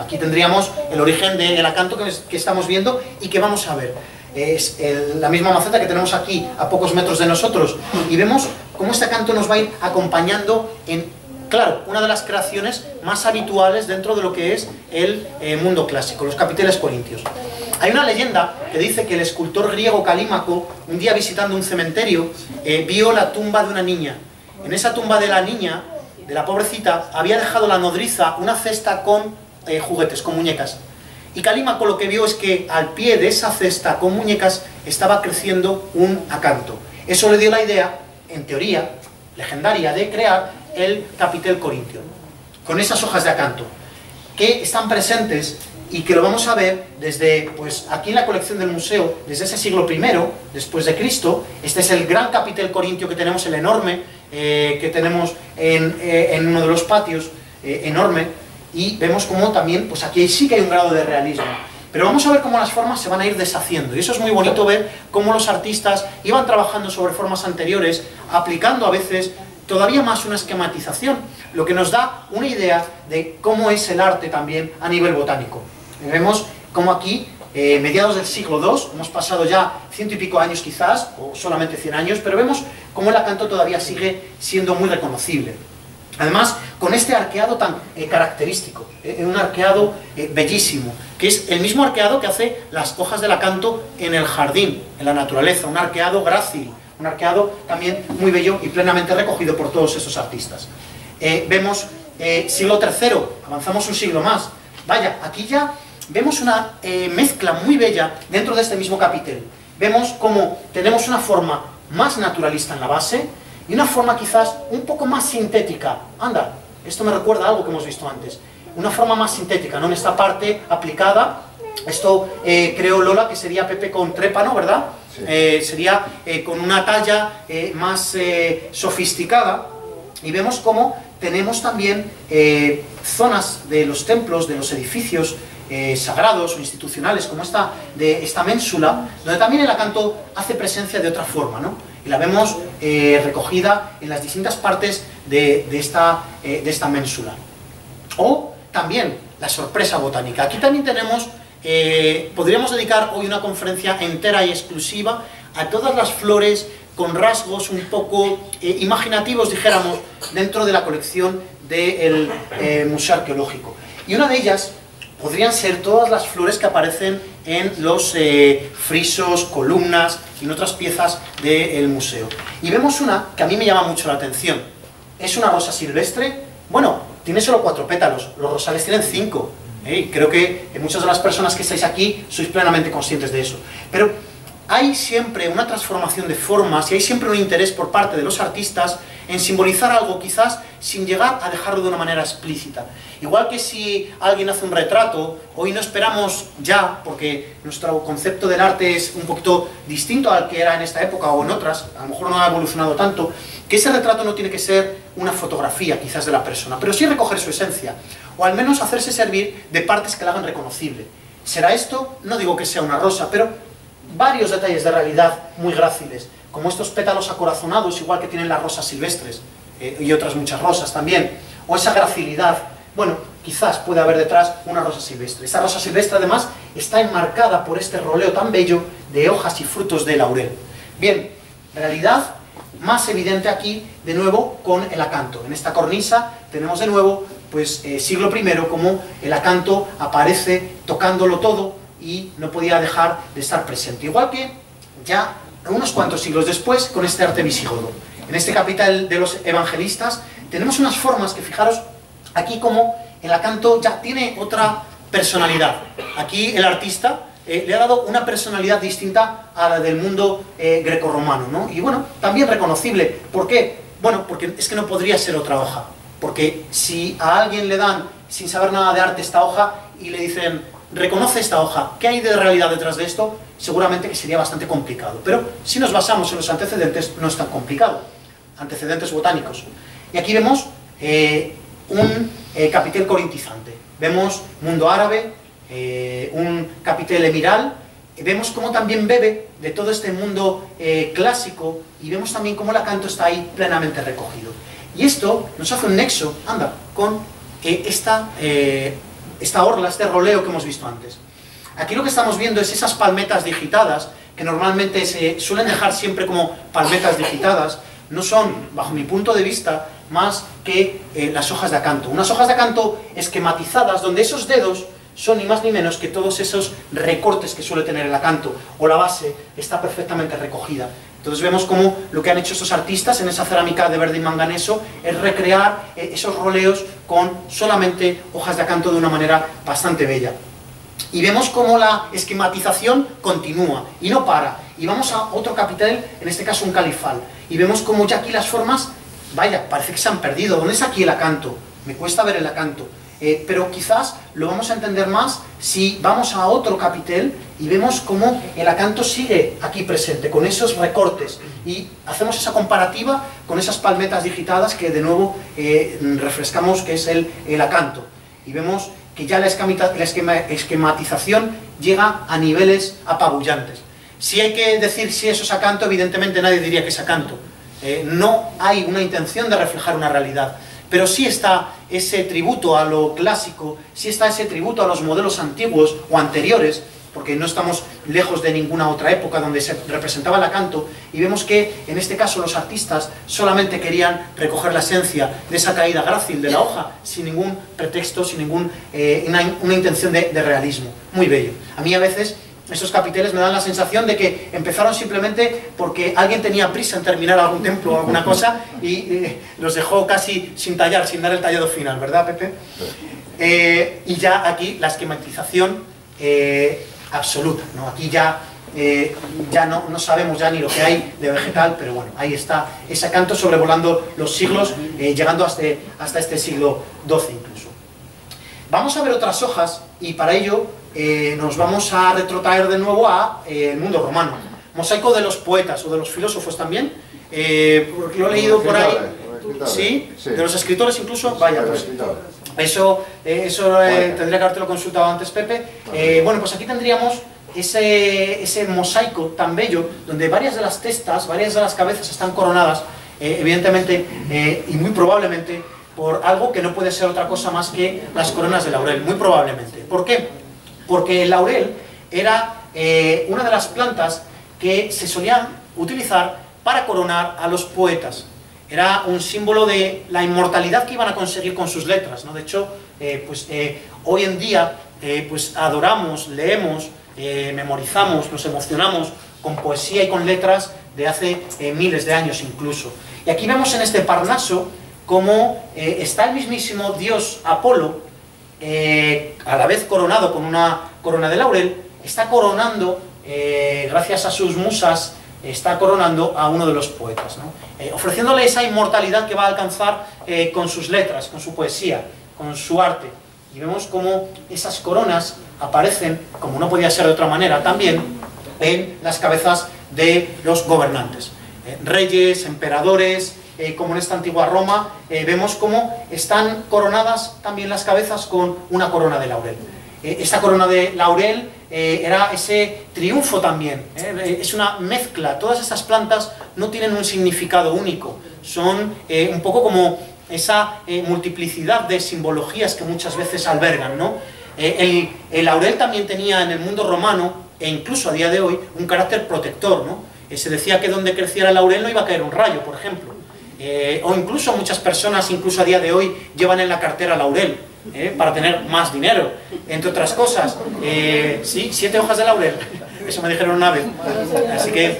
Aquí tendríamos el origen del acanto que, que estamos viendo y que vamos a ver. Es el- la misma maceta que tenemos aquí a pocos metros de nosotros y vemos cómo este acanto nos va a ir acompañando en, claro, una de las creaciones más habituales dentro de lo que es el eh, mundo clásico, los capiteles corintios. Hay una leyenda que dice que el escultor griego Calímaco, un día visitando un cementerio, eh, vio la tumba de una niña. En esa tumba de la niña, de la pobrecita, había dejado la nodriza una cesta con eh, juguetes, con muñecas. Y Calímaco lo que vio es que al pie de esa cesta con muñecas estaba creciendo un acanto. Eso le dio la idea, en teoría, legendaria, de crear el capitel corintio, con esas hojas de acanto, que están presentes y que lo vamos a ver desde, pues aquí en la colección del museo, desde ese siglo I, después de Cristo. Este es el gran capitel corintio que tenemos, el enorme, eh, que tenemos en, eh, en uno de los patios, eh, enorme, y vemos como también, pues aquí sí que hay un grado de realismo. Pero vamos a ver cómo las formas se van a ir deshaciendo. Y eso es muy bonito ver cómo los artistas iban trabajando sobre formas anteriores, aplicando a veces todavía más una esquematización, lo que nos da una idea de cómo es el arte también a nivel botánico. Vemos cómo aquí, eh, mediados del siglo II, hemos pasado ya ciento y pico años quizás, o solamente 100 años, pero vemos cómo el acanto todavía sigue siendo muy reconocible. Además, con este arqueado tan eh, característico, eh, un arqueado bellísimo, que es el mismo arqueado que hace las hojas del acanto en el jardín, en la naturaleza, un arqueado grácil, un arqueado también muy bello y plenamente recogido por todos esos artistas. Eh, vemos eh, siglo III, avanzamos un siglo más. Vaya, aquí ya vemos una eh, mezcla muy bella dentro de este mismo capitel. Vemos como tenemos una forma más naturalista en la base, y una forma quizás un poco más sintética. Anda, esto me recuerda algo que hemos visto antes. Una forma más sintética, ¿no? En esta parte aplicada Esto eh, creo, Lola, que sería Pepe con trépano, ¿verdad? Eh, sería eh, con una talla eh, más sofisticada. Y vemos cómo tenemos también zonas de los templos, de los edificios sagrados o institucionales, como esta de esta ménsula, donde también el acanto hace presencia de otra forma, ¿no? Y la vemos recogida en las distintas partes de, de esta, de esta ménsula. O también la sorpresa botánica. Aquí también tenemos, eh, podríamos dedicar hoy una conferencia entera y exclusiva a todas las flores con rasgos un poco eh, imaginativos, dijéramos, dentro de la colección del eh, Museo Arqueológico. Y una de ellas podrían ser todas las flores que aparecen en los frisos, columnas y en otras piezas del museo. Y vemos una que a mí me llama mucho la atención. Es una rosa silvestre, bueno, tiene solo cuatro pétalos, los rosales tienen cinco. Creo que muchas de las personas que estáis aquí sois plenamente conscientes de eso. Pero hay siempre una transformación de formas y hay siempre un interés por parte de los artistas en simbolizar algo quizás sin llegar a dejarlo de una manera explícita. Igual que si alguien hace un retrato, hoy no esperamos ya, porque nuestro concepto del arte es un poquito distinto al que era en esta época o en otras, a lo mejor no ha evolucionado tanto, que ese retrato no tiene que ser una fotografía quizás de la persona, pero sí recoger su esencia, o al menos hacerse servir de partes que la hagan reconocible. ¿Será esto? No digo que sea una rosa, pero varios detalles de realidad muy gráciles, como estos pétalos acorazonados, igual que tienen las rosas silvestres, eh, y otras muchas rosas también, o esa gracilidad. Bueno, quizás puede haber detrás una rosa silvestre. Esa rosa silvestre además está enmarcada por este roleo tan bello de hojas y frutos de laurel. Bien, realidad más evidente aquí, de nuevo, con el acanto. En esta cornisa tenemos de nuevo, pues, eh, siglo I, como el acanto aparece tocándolo todo y no podía dejar de estar presente. Igual que ya unos cuantos siglos después con este arte visigodo. En este capital de los evangelistas tenemos unas formas que fijaros aquí como el acanto ya tiene otra personalidad. Aquí el artista eh, le ha dado una personalidad distinta a la del mundo eh, grecorromano, ¿no? Y bueno, también reconocible. ¿Por qué? Bueno, porque es que no podría ser otra hoja. Porque si a alguien le dan, sin saber nada de arte, esta hoja y le dicen, reconoce esta hoja, ¿qué hay de realidad detrás de esto? Seguramente que sería bastante complicado. Pero si nos basamos en los antecedentes, no es tan complicado. Antecedentes botánicos. Y aquí vemos eh, un eh, capitel corintizante. Vemos mundo árabe, eh, un capitel emiral, y vemos cómo también bebe de todo este mundo clásico y vemos también cómo el acanto está ahí plenamente recogido. Y esto nos hace un nexo, anda, con esta, esta orla, este roleo que hemos visto antes. Aquí lo que estamos viendo es esas palmetas digitadas, que normalmente se suelen dejar siempre como palmetas digitadas, no son, bajo mi punto de vista, más que eh, las hojas de acanto. Unas hojas de acanto esquematizadas, donde esos dedos son ni más ni menos que todos esos recortes que suele tener el acanto, o la base está perfectamente recogida. Entonces vemos cómo lo que han hecho estos artistas en esa cerámica de verde y manganeso es recrear eh, esos roleos con solamente hojas de acanto de una manera bastante bella. Y vemos cómo la esquematización continúa y no para. Y vamos a otro capitel, en este caso un califal. Y vemos cómo ya aquí las formas, vaya, parece que se han perdido. ¿Dónde es aquí el acanto? Me cuesta ver el acanto. Eh, pero quizás lo vamos a entender más si vamos a otro capitel y vemos cómo el acanto sigue aquí presente, con esos recortes. Y hacemos esa comparativa con esas palmetas digitadas que de nuevo eh, refrescamos que es el, el acanto. Y vemos que ya la, la esquema- esquematización llega a niveles apabullantes. Si hay que decir si eso es acanto, evidentemente nadie diría que es acanto. Eh, no hay una intención de reflejar una realidad. Pero sí está ese tributo a lo clásico, sí está ese tributo a los modelos antiguos o anteriores, porque no estamos lejos de ninguna otra época donde se representaba el acanto, y vemos que en este caso los artistas solamente querían recoger la esencia de esa caída grácil de la hoja, sin ningún pretexto, sin ningún, eh, una, una intención de, de realismo. Muy bello. A mí a veces esos capiteles me dan la sensación de que empezaron simplemente porque alguien tenía prisa en terminar algún templo o alguna cosa y eh, los dejó casi sin tallar, sin dar el tallado final, ¿verdad, Pepe? Eh, y ya aquí la esquematización eh, absoluta, ¿no? Aquí ya, eh, ya no, no sabemos ya ni lo que hay de vegetal, pero bueno, ahí está ese canto sobrevolando los siglos, eh, llegando hasta, hasta este siglo XII incluso. Vamos a ver otras hojas y para ello eh, nos vamos a retrotraer de nuevo al el mundo romano. Mosaico de los poetas o de los filósofos también, lo he leído por ahí. ¿Sí? De los escritores incluso, vaya, pues eso, eh, eso eh, tendría que haberte consultado antes, Pepe. Eh, bueno, pues aquí tendríamos ese, ese, mosaico tan bello, donde varias de las testas, varias de las cabezas están coronadas, evidentemente y muy probablemente, por algo que no puede ser otra cosa más que las coronas de laurel, muy probablemente. ¿Por qué? Porque el laurel era una de las plantas que se solían utilizar para coronar a los poetas era un símbolo de la inmortalidad que iban a conseguir con sus letras. ¿no? De hecho, eh, pues, eh, hoy en día eh, pues, adoramos, leemos, memorizamos, nos emocionamos con poesía y con letras de hace miles de años incluso. Y aquí vemos en este Parnaso cómo está el mismísimo dios Apolo, a la vez coronado con una corona de laurel, está coronando, gracias a sus musas, está coronando a uno de los poetas, eh, ofreciéndole esa inmortalidad que va a alcanzar eh, con sus letras, con su poesía, con su arte. Y vemos cómo esas coronas aparecen, como no podía ser de otra manera, también en las cabezas de los gobernantes. Eh, reyes, emperadores, como en esta antigua Roma, vemos cómo están coronadas también las cabezas con una corona de laurel. Esta corona de laurel eh, era ese triunfo también. ¿eh? Es una mezcla. Todas estas plantas no tienen un significado único. Son eh, un poco como esa multiplicidad de simbologías que muchas veces albergan. ¿no? El, el, laurel también tenía en el mundo romano, e incluso a día de hoy, un carácter protector. ¿no? se decía que donde creciera el laurel no iba a caer un rayo, por ejemplo. o incluso muchas personas, incluso a día de hoy, llevan en la cartera laurel ¿eh? para tener más dinero, entre otras cosas. Eh, sí, siete hojas de laurel, eso me dijeron una vez. Así que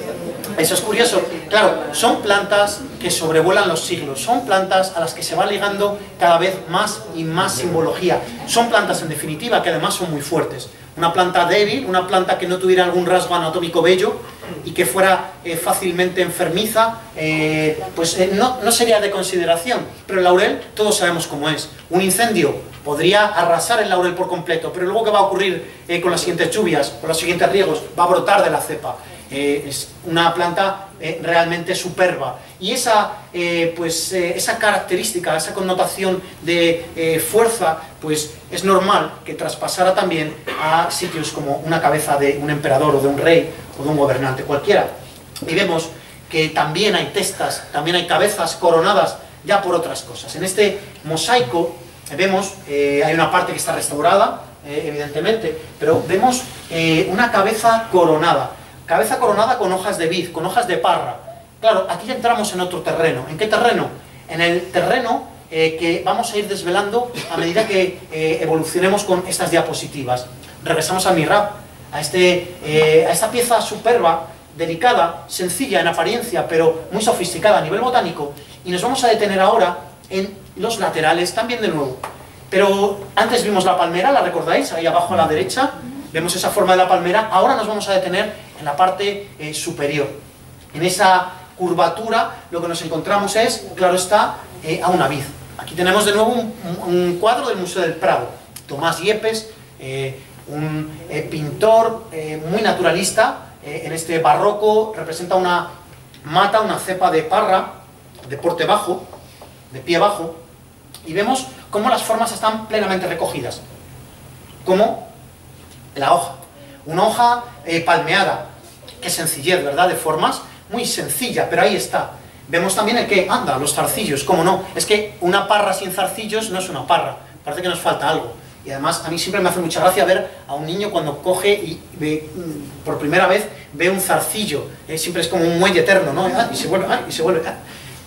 eso es curioso. Claro, son plantas que sobrevuelan los siglos, son plantas a las que se va ligando cada vez más y más simbología. Son plantas, en definitiva, que además son muy fuertes. Una planta débil, una planta que no tuviera algún rasgo anatómico bello y que fuera eh, fácilmente enfermiza, pues no, no sería de consideración. Pero el laurel, todos sabemos cómo es. Un incendio podría arrasar el laurel por completo, pero luego ¿qué va a ocurrir eh, con las siguientes lluvias, con los siguientes riegos? Va a brotar de la cepa. Eh, es una planta eh, realmente superba. Y esa, pues, esa característica, esa connotación de fuerza, pues es normal que traspasara también a sitios como una cabeza de un emperador o de un rey o de un gobernante cualquiera. Y vemos que también hay testas, también hay cabezas coronadas ya por otras cosas. En este mosaico vemos, eh, hay una parte que está restaurada, eh, evidentemente, pero vemos eh, una cabeza coronada, cabeza coronada con hojas de vid, con hojas de parra. Claro, aquí ya entramos en otro terreno. ¿En qué terreno? En el terreno que vamos a ir desvelando a medida que evolucionemos con estas diapositivas. Regresamos a mi rap, a, este, a esta pieza superba, delicada, sencilla en apariencia, pero muy sofisticada a nivel botánico, y nos vamos a detener ahora en los laterales también de nuevo. Pero antes vimos la palmera, ¿la recordáis? Ahí abajo a la derecha, vemos esa forma de la palmera. Ahora nos vamos a detener en la parte eh, superior. En esa curvatura lo que nos encontramos es, claro está, eh, a una vid. Aquí tenemos de nuevo un, cuadro del Museo del Prado. Tomás Yepes, eh, un pintor muy naturalista, en este barroco representa una mata, una cepa de parra, de porte bajo, de pie bajo, y vemos cómo las formas están plenamente recogidas. Como la hoja. Una hoja eh, palmeada. Qué sencillez, ¿verdad? De formas. Muy sencilla, pero ahí está. Vemos también el que, anda, los zarcillos, ¿cómo no? Es que una parra sin zarcillos no es una parra. Parece que nos falta algo. Y además a mí siempre me hace mucha gracia ver a un niño cuando coge y mm, por primera vez ve un zarcillo. Eh, siempre es como un muelle eterno, ¿no? Ah, y se vuelve, ah, y se vuelve. Ah.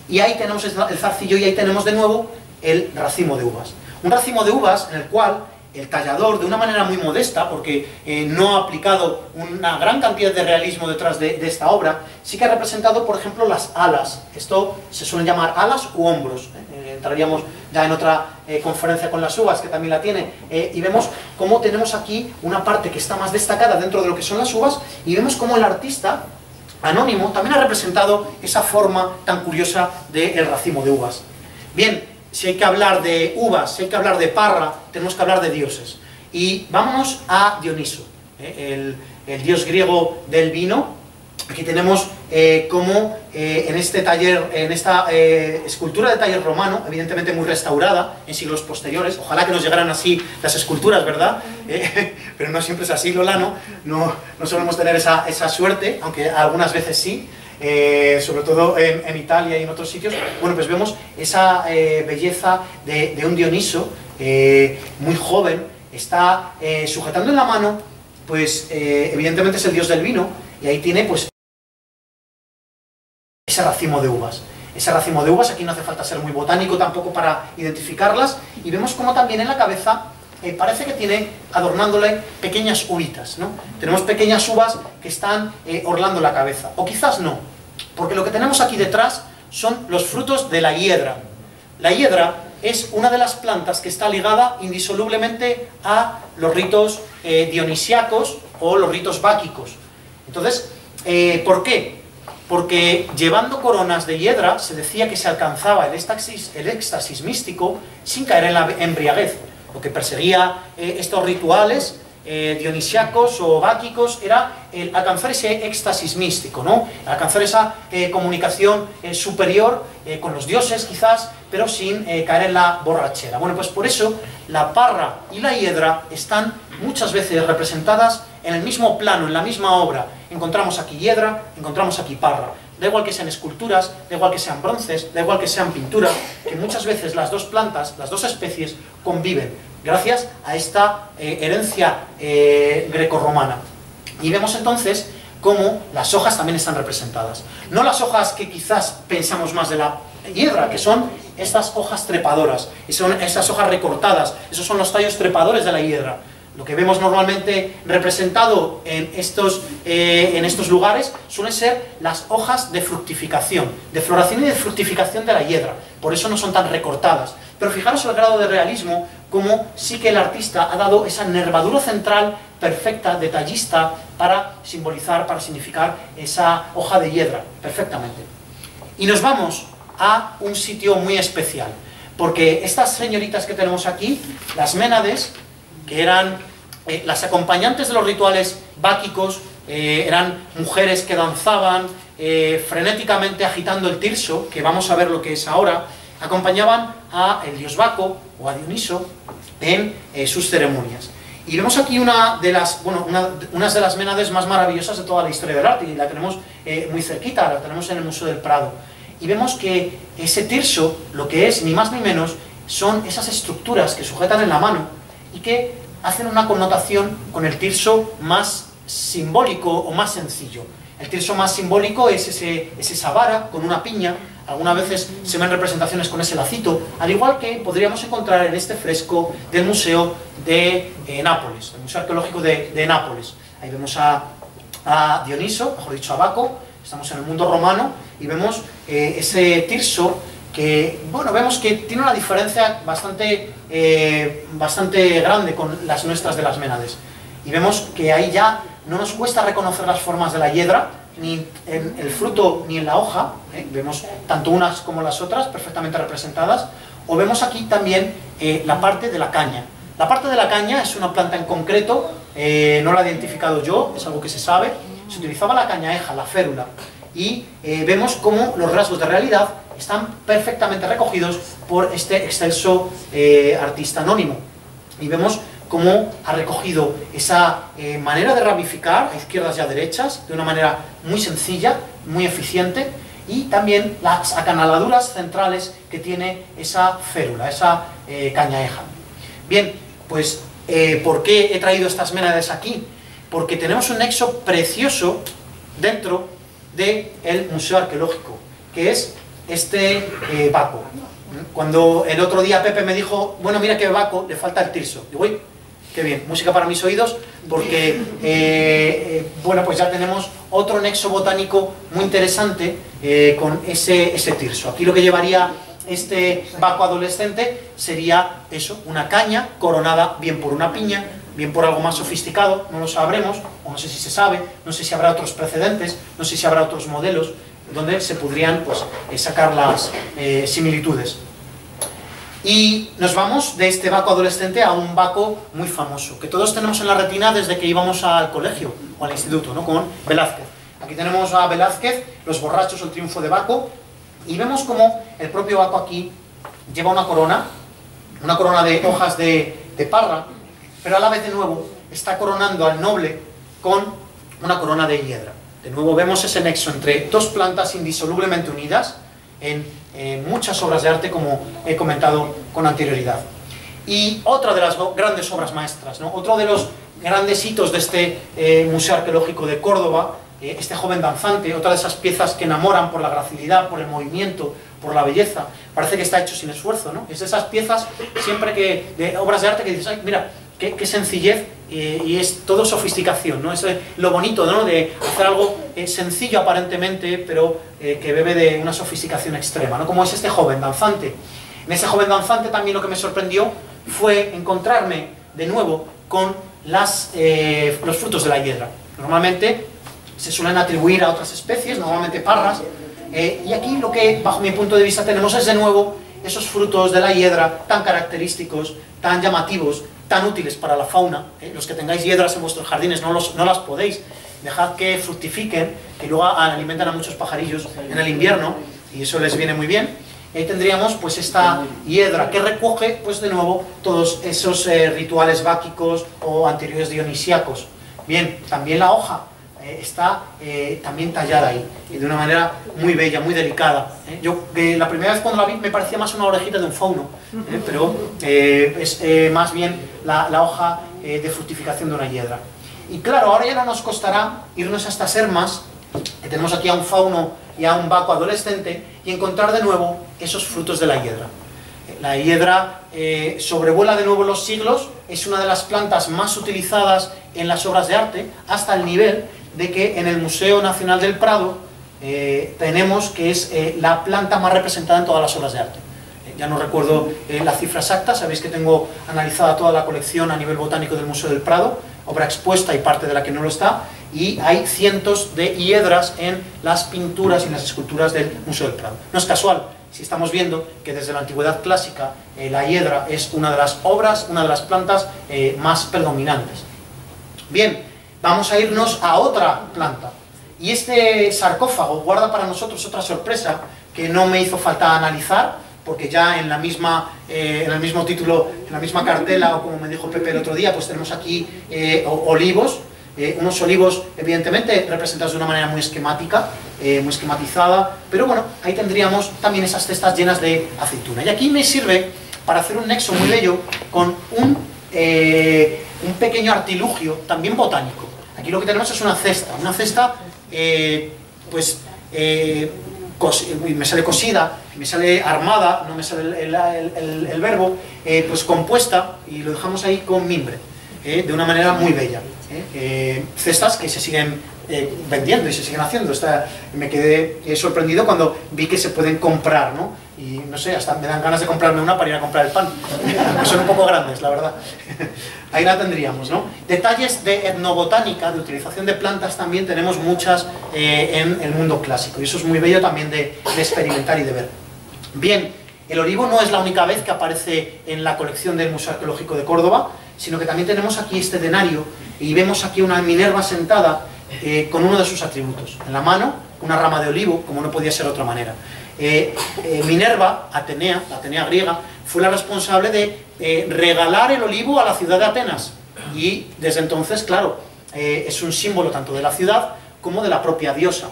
Y ahí tenemos el zarcillo y ahí tenemos de nuevo el racimo de uvas. Un racimo de uvas en el cual el tallador, de una manera muy modesta, porque eh, no ha aplicado una gran cantidad de realismo detrás de, esta obra, sí que ha representado, por ejemplo, las alas. Esto se suelen llamar alas u hombros. ¿eh? entraríamos ya en otra eh, conferencia con las uvas, que también la tiene, y vemos cómo tenemos aquí una parte que está más destacada dentro de lo que son las uvas, y vemos cómo el artista anónimo también ha representado esa forma tan curiosa del racimo de uvas. Bien, si hay que hablar de uvas, si hay que hablar de parra, tenemos que hablar de dioses. Y vámonos a Dioniso, el, el dios griego del vino, Aquí tenemos eh, como eh, en este taller, en esta eh, escultura de taller romano, evidentemente muy restaurada en siglos posteriores, ojalá que nos llegaran así las esculturas, ¿verdad? pero no siempre es así, Lola, ¿no? No, no solemos tener esa, esa suerte, aunque algunas veces sí, sobre todo en, Italia y en otros sitios. Bueno, pues vemos esa belleza de, un Dioniso muy joven, está sujetando en la mano, pues evidentemente es el dios del vino, y ahí tiene pues ese racimo de uvas. Ese racimo de uvas, aquí no hace falta ser muy botánico tampoco para identificarlas, y vemos como también en la cabeza eh, parece que tiene adornándole pequeñas uvitas, ¿no? Tenemos pequeñas uvas que están eh, orlando la cabeza, o quizás no, porque lo que tenemos aquí detrás son los frutos de la hiedra. La hiedra es una de las plantas que está ligada indisolublemente a los ritos eh, dionisiacos o los ritos báquicos. Entonces, ¿por qué? porque llevando coronas de hiedra se decía que se alcanzaba el éxtasis, el éxtasis místico sin caer en la embriaguez. Lo que perseguía eh, estos rituales eh, dionisiacos o báquicos era el alcanzar ese éxtasis místico, ¿no? alcanzar esa eh, comunicación superior con los dioses quizás, pero sin caer en la borrachera. Bueno, pues por eso la parra y la hiedra están muchas veces representadas en el mismo plano, en la misma obra, encontramos aquí hiedra, encontramos aquí parra. Da igual que sean esculturas, da igual que sean bronces, da igual que sean pinturas, que muchas veces las dos plantas, las dos especies conviven, gracias a esta eh, herencia eh, grecorromana. Y vemos entonces cómo las hojas también están representadas. No las hojas que quizás pensamos más de la hiedra, que son estas hojas trepadoras, y son esas hojas recortadas, esos son los tallos trepadores de la hiedra lo que vemos normalmente representado en estos, eh, en estos lugares suelen ser las hojas de fructificación, de floración y de fructificación de la hiedra. Por eso no son tan recortadas. Pero fijaros el grado de realismo, como sí que el artista ha dado esa nervadura central perfecta, detallista, para simbolizar, para significar esa hoja de hiedra, perfectamente. Y nos vamos a un sitio muy especial, porque estas señoritas que tenemos aquí, las Ménades, que eran eh, las acompañantes de los rituales báquicos, eh, eran mujeres que danzaban eh, frenéticamente agitando el tirso, que vamos a ver lo que es ahora, acompañaban a el dios Baco o a Dioniso en sus ceremonias. Y vemos aquí una de las, bueno, una, de las menades más maravillosas de toda la historia del arte, y la tenemos muy cerquita, la tenemos en el Museo del Prado. Y vemos que ese tirso, lo que es ni más ni menos, son esas estructuras que sujetan en la mano, y que hacen una connotación con el tirso más simbólico o más sencillo. El tirso más simbólico es ese, esa vara con una piña, algunas veces se ven representaciones con ese lacito, al igual que podríamos encontrar en este fresco del Museo de eh, Nápoles, el Museo Arqueológico de, Nápoles. Ahí vemos a, Dioniso, mejor dicho a Baco, estamos en el mundo romano, y vemos eh, ese tirso que, bueno, vemos que tiene una diferencia bastante, eh, bastante grande con las nuestras de las Ménades. Y vemos que ahí ya no nos cuesta reconocer las formas de la hiedra, ni en el fruto ni en la hoja, ¿eh? vemos tanto unas como las otras perfectamente representadas, o vemos aquí también eh, la parte de la caña. La parte de la caña es una planta en concreto, no la he identificado yo, es algo que se sabe, se utilizaba la cañaeja, la férula, y vemos cómo los rasgos de realidad están perfectamente recogidos por este excelso eh, artista anónimo. Y vemos cómo ha recogido esa eh, manera de ramificar a izquierdas y a derechas de una manera muy sencilla, muy eficiente, y también las acanaladuras centrales que tiene esa férula, esa eh, cañaeja. Bien, pues ¿por qué he traído estas ménades aquí? Porque tenemos un nexo precioso dentro del Museo Arqueológico, que es este eh, Baco. Cuando el otro día Pepe me dijo, bueno, mira que Baco le falta el tirso. Digo, uy, qué bien, música para mis oídos, porque, eh, eh, bueno, pues ya tenemos otro nexo botánico muy interesante con ese, ese tirso. Aquí lo que llevaría este Baco adolescente sería eso, una caña coronada bien por una piña, bien por algo más sofisticado, no lo sabremos, o no sé si se sabe, no sé si habrá otros precedentes, no sé si habrá otros modelos, donde se podrían pues, eh, sacar las eh, similitudes. Y nos vamos de este Baco adolescente a un Baco muy famoso, que todos tenemos en la retina desde que íbamos al colegio o al instituto, ¿no? con Velázquez. Aquí tenemos a Velázquez, Los borrachos, el triunfo de Baco, y vemos como el propio Baco aquí lleva una corona, una corona de hojas de, de parra, pero a la vez de nuevo está coronando al noble con una corona de hiedra. De nuevo vemos ese nexo entre dos plantas indisolublemente unidas en, muchas obras de arte, como he comentado con anterioridad. Y otra de las grandes obras maestras, ¿no? otro de los grandes hitos de este eh, Museo Arqueológico de Córdoba, eh, este joven danzante, otra de esas piezas que enamoran por la gracilidad, por el movimiento, por la belleza, parece que está hecho sin esfuerzo, ¿no? Es de esas piezas siempre que, de obras de arte que dices, mira, qué sencillez y es todo sofisticación, ¿no? Es eh, lo bonito, ¿no? De hacer algo eh, sencillo aparentemente, pero eh, que bebe de una sofisticación extrema, ¿no? Como es este joven danzante. En ese joven danzante también lo que me sorprendió fue encontrarme de nuevo con las, eh, los frutos de la hiedra. Normalmente se suelen atribuir a otras especies, normalmente parras, eh, y aquí lo que, bajo mi punto de vista, tenemos es de nuevo esos frutos de la hiedra tan característicos, tan llamativos, tan útiles para la fauna. ¿eh? Los que tengáis hiedras en vuestros jardines no, las podéis, dejad que fructifiquen, que luego alimentan a muchos pajarillos en el invierno, y eso les viene muy bien. Y ahí tendríamos pues esta hiedra que recoge pues de nuevo todos esos eh, rituales báquicos o anteriores dionisíacos. Bien, también la hoja eh, está eh, también tallada ahí, y de una manera muy bella, muy delicada. ¿eh? Yo eh, la primera vez cuando la vi me parecía más una orejita de un fauno, ¿eh? pero eh, es más bien la, la hoja de fructificación de una hiedra. Y claro, ahora ya no nos costará irnos a estas hermas, que tenemos aquí a un fauno y a un baco adolescente, y encontrar de nuevo esos frutos de la hiedra. La hiedra eh, sobrevuela de nuevo los siglos, es una de las plantas más utilizadas en las obras de arte, hasta el nivel de que en el Museo Nacional del Prado eh, tenemos que es eh, la planta más representada en todas las obras de arte. Eh, ya no recuerdo eh, la cifra exacta, sabéis que tengo analizada toda la colección a nivel botánico del Museo del Prado, obra expuesta y parte de la que no lo está, y hay cientos de hiedras en las pinturas y en las esculturas del Museo del Prado. No es casual, si estamos viendo que desde la antigüedad clásica eh, la hiedra es una de las obras, una de las plantas eh, más predominantes. Bien, vamos a irnos a otra planta. Y este sarcófago guarda para nosotros otra sorpresa que no me hizo falta analizar, porque ya en, la misma, eh, en el mismo título, en la misma cartela, o como me dijo Pepe el otro día, pues tenemos aquí eh, olivos, eh, unos olivos evidentemente representados de una manera muy esquemática, muy esquematizada, pero bueno, ahí tendríamos también esas cestas llenas de aceituna. Y aquí me sirve para hacer un nexo muy bello con un, un pequeño artilugio también botánico. Aquí lo que tenemos es una cesta, una cesta eh, pues eh, uy, me sale cosida, me sale armada, no me sale el, el- el- verbo, eh, pues compuesta y lo dejamos ahí con mimbre, eh, de una manera muy bella. eh. Eh, cestas que se siguen eh, vendiendo y se siguen haciendo. Esta- me quedé eh, sorprendido cuando vi que se pueden comprar, ¿no? Y no sé, hasta me dan ganas de comprarme una para ir a comprar el pan. son un poco grandes, la verdad. Ahí la tendríamos, ¿no? Detalles de etnobotánica, de utilización de plantas, también tenemos muchas eh, en el mundo clásico. Y eso es muy bello también de, de experimentar y de ver. Bien, el olivo no es la única vez que aparece en la colección del Museo Arqueológico de Córdoba, sino que también tenemos aquí este denario y vemos aquí una Minerva sentada eh, con uno de sus atributos. En la mano, una rama de olivo, como no podía ser de otra manera. Eh, eh, Minerva, Atenea, la Atenea griega, fue la responsable de eh, regalar el olivo a la ciudad de Atenas. Y desde entonces, claro, es un símbolo tanto de la ciudad como de la propia diosa,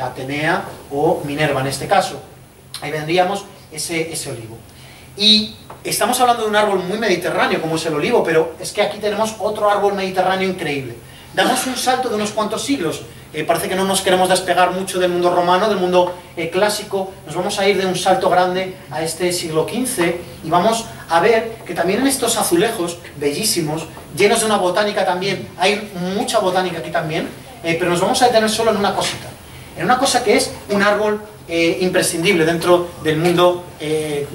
Atenea o Minerva en este caso. Ahí vendríamos ese, ese olivo. Y estamos hablando de un árbol muy mediterráneo como es el olivo, pero es que aquí tenemos otro árbol mediterráneo increíble. Damos un salto de unos cuantos siglos. Eh, parece que no nos queremos despegar mucho del mundo romano, del mundo eh, clásico. Nos vamos a ir de un salto grande a este siglo XV y vamos a ver que también en estos azulejos bellísimos, llenos de una botánica también, hay mucha botánica aquí también, eh, pero nos vamos a detener solo en una cosita en una cosa que es un árbol eh, imprescindible dentro del mundo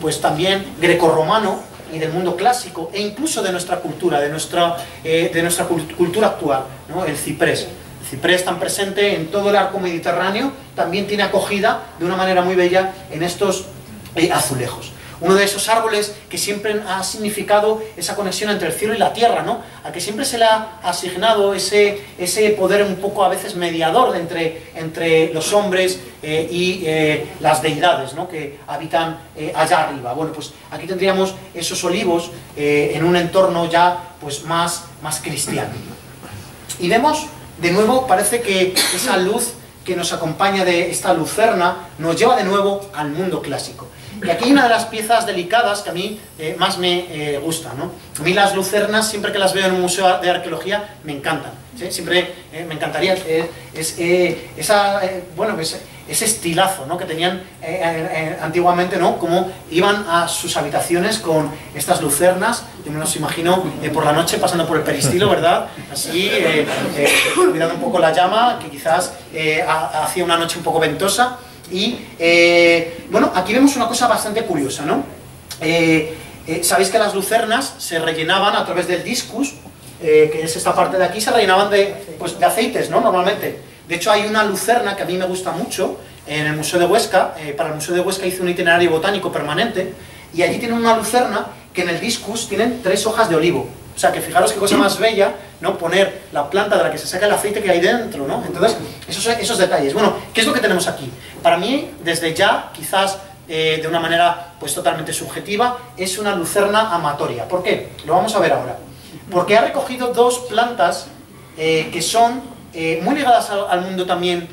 pues también grecorromano y del mundo clásico e incluso de nuestra cultura, de nuestra, de nuestra cult- cultura actual, ¿no? el ciprés. Ciprés tan presente en todo el arco mediterráneo también tiene acogida de una manera muy bella en estos eh, azulejos. Uno de esos árboles que siempre ha significado esa conexión entre el cielo y la tierra, ¿no? A que siempre se le ha asignado ese, ese poder un poco a veces mediador entre, entre los hombres eh, y eh, las deidades, ¿no? Que habitan eh, allá arriba. Bueno, pues aquí tendríamos esos olivos en un entorno ya pues más, más cristiano. Y vemos, de nuevo, parece que esa luz que nos acompaña de esta lucerna nos lleva de nuevo al mundo clásico. Y aquí hay una de las piezas delicadas que a mí eh, más me eh, gusta. ¿no? A mí las lucernas, siempre que las veo en un museo de arqueología, me encantan. Siempre eh, me encantaría es, esa, bueno, pues, ese estilazo ¿no? que tenían antiguamente, ¿no? como iban a sus habitaciones con estas lucernas. Yo me los imagino por la noche pasando por el peristilo, ¿verdad? Así, cuidando un poco la llama, que quizás hacía una noche un poco ventosa. Y eh, bueno, aquí vemos una cosa bastante curiosa, ¿no? Eh, eh, Sabéis que las lucernas se rellenaban a través del discus, que es esta parte de aquí, se rellenaban de, pues, de aceites, ¿no? Normalmente. De hecho, hay una lucerna que a mí me gusta mucho en el Museo de Huesca. para el Museo de Huesca hice un itinerario botánico permanente y allí tienen una lucerna que en el discus tienen tres hojas de olivo. O sea, que fijaros qué cosa más bella, ¿no? Poner la planta de la que se saca el aceite que hay dentro, ¿no? Entonces, esos, esos detalles. Bueno, ¿qué es lo que tenemos aquí? Para mí, desde ya, quizás eh, de una manera pues totalmente subjetiva, es una lucerna amatoria. ¿Por qué? Lo vamos a ver ahora. Porque ha recogido dos plantas eh, que son eh, muy ligadas al, mundo también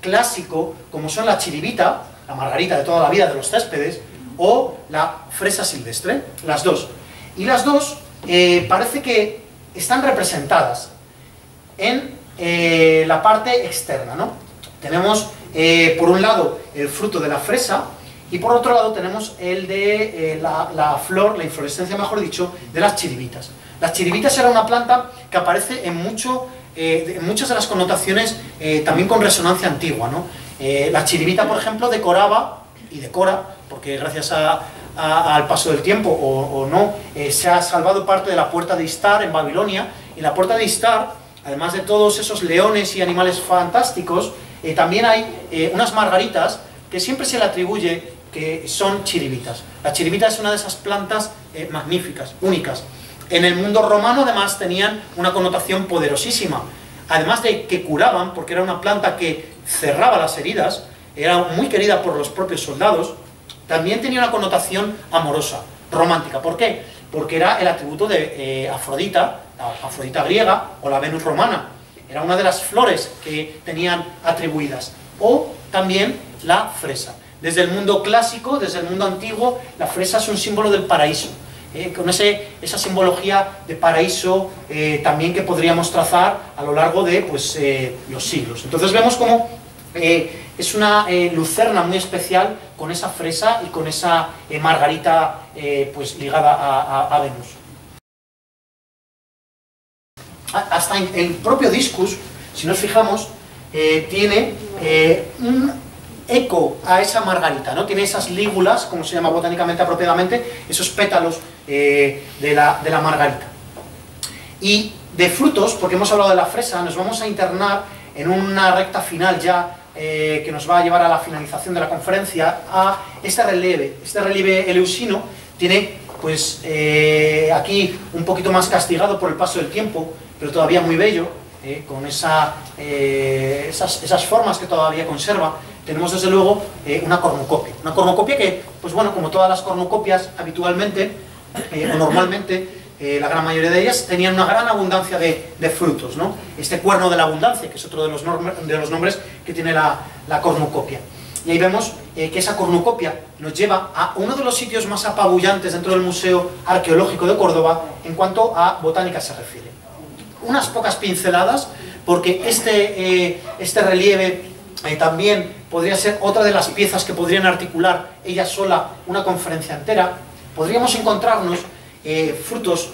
clásico, como son la chiribita, la margarita de toda la vida de los céspedes, o la fresa silvestre, las dos. Y las dos eh, parece que están representadas en eh, la parte externa, ¿no? Tenemos, por un lado, el fruto de la fresa, y por otro lado tenemos el de la, flor, la inflorescencia, mejor dicho, de las chiribitas. Las chiribitas era una planta que aparece en, mucho, en muchas de las connotaciones también con resonancia antigua, ¿no? la chiribita, por ejemplo, decoraba y decora, porque gracias al paso del tiempo o, no, eh, se ha salvado parte de la puerta de Istar en Babilonia. Y la puerta de Istar, además de todos esos leones y animales fantásticos, eh, también hay eh, unas margaritas que siempre se le atribuye que son chiribitas. La chiribita es una de esas plantas magníficas, únicas. En el mundo romano además tenían una connotación poderosísima. Además de que curaban, porque era una planta que cerraba las heridas, era muy querida por los propios soldados, también tenía una connotación amorosa, romántica. ¿Por qué? Porque era el atributo de eh, Afrodita, la Afrodita griega o la Venus romana. Era una de las flores que tenían atribuidas. O también la fresa. Desde el mundo clásico, desde el mundo antiguo, la fresa es un símbolo del paraíso. Eh, con ese, esa simbología de paraíso eh, también que podríamos trazar a lo largo de pues, los siglos. Entonces vemos cómo es una eh, lucerna muy especial con esa fresa y con esa eh, margarita eh, pues ligada a, Venus. Hasta el propio discus, si nos fijamos, tiene un eco a esa margarita, ¿no? Tiene esas lígulas, como se llama botánicamente apropiadamente, esos pétalos de la, de la margarita. Y de frutos, porque hemos hablado de la fresa, nos vamos a internar en una recta final ya eh, que nos va a llevar a la finalización de la conferencia, a este relieve. Este relieve eleusino tiene, pues, eh, aquí un poquito más castigado por el paso del tiempo, pero todavía muy bello, eh, con esa, esas, esas, formas que todavía conserva. Tenemos, desde luego, una cornucopia. Una cornucopia que, pues bueno, como todas las cornucopias habitualmente o normalmente, eh, la gran mayoría de ellas tenían una gran abundancia de, frutos, ¿no? Este cuerno de la abundancia, que es otro de los, de los nombres que tiene la, cornucopia. Y ahí vemos eh, que esa cornucopia nos lleva a uno de los sitios más apabullantes dentro del Museo Arqueológico de Córdoba en cuanto a botánica se refiere. Unas pocas pinceladas, porque este, eh, este relieve también podría ser otra de las piezas que podrían articular ella sola una conferencia entera. Podríamos encontrarnos eh, frutos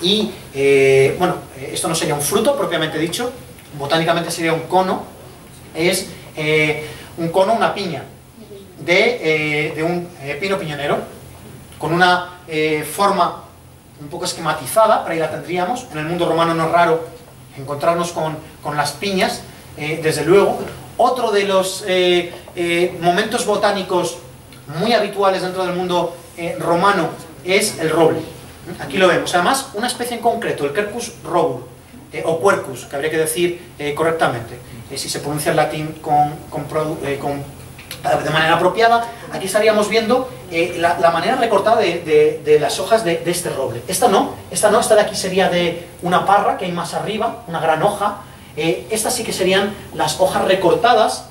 y, eh, bueno, eh, esto no sería un fruto propiamente dicho, botánicamente sería un cono, es un cono, una piña, de, un pino piñonero, con una forma un poco esquematizada, para ahí la tendríamos, en el mundo romano no es raro encontrarnos con, con las piñas, desde luego. Otro de los momentos botánicos muy habituales dentro del mundo eh, romano es el roble. Aquí lo vemos. Además, una especie en concreto, el Quercus robur, eh, o Quercus, que habría que decir eh, correctamente, si se pronuncia en latín con, de manera apropiada. Aquí estaríamos viendo la, manera recortada de, las hojas de, este roble. Esta no, esta no, esta de aquí sería de una parra que hay más arriba, una gran hoja. Estas sí que serían las hojas recortadas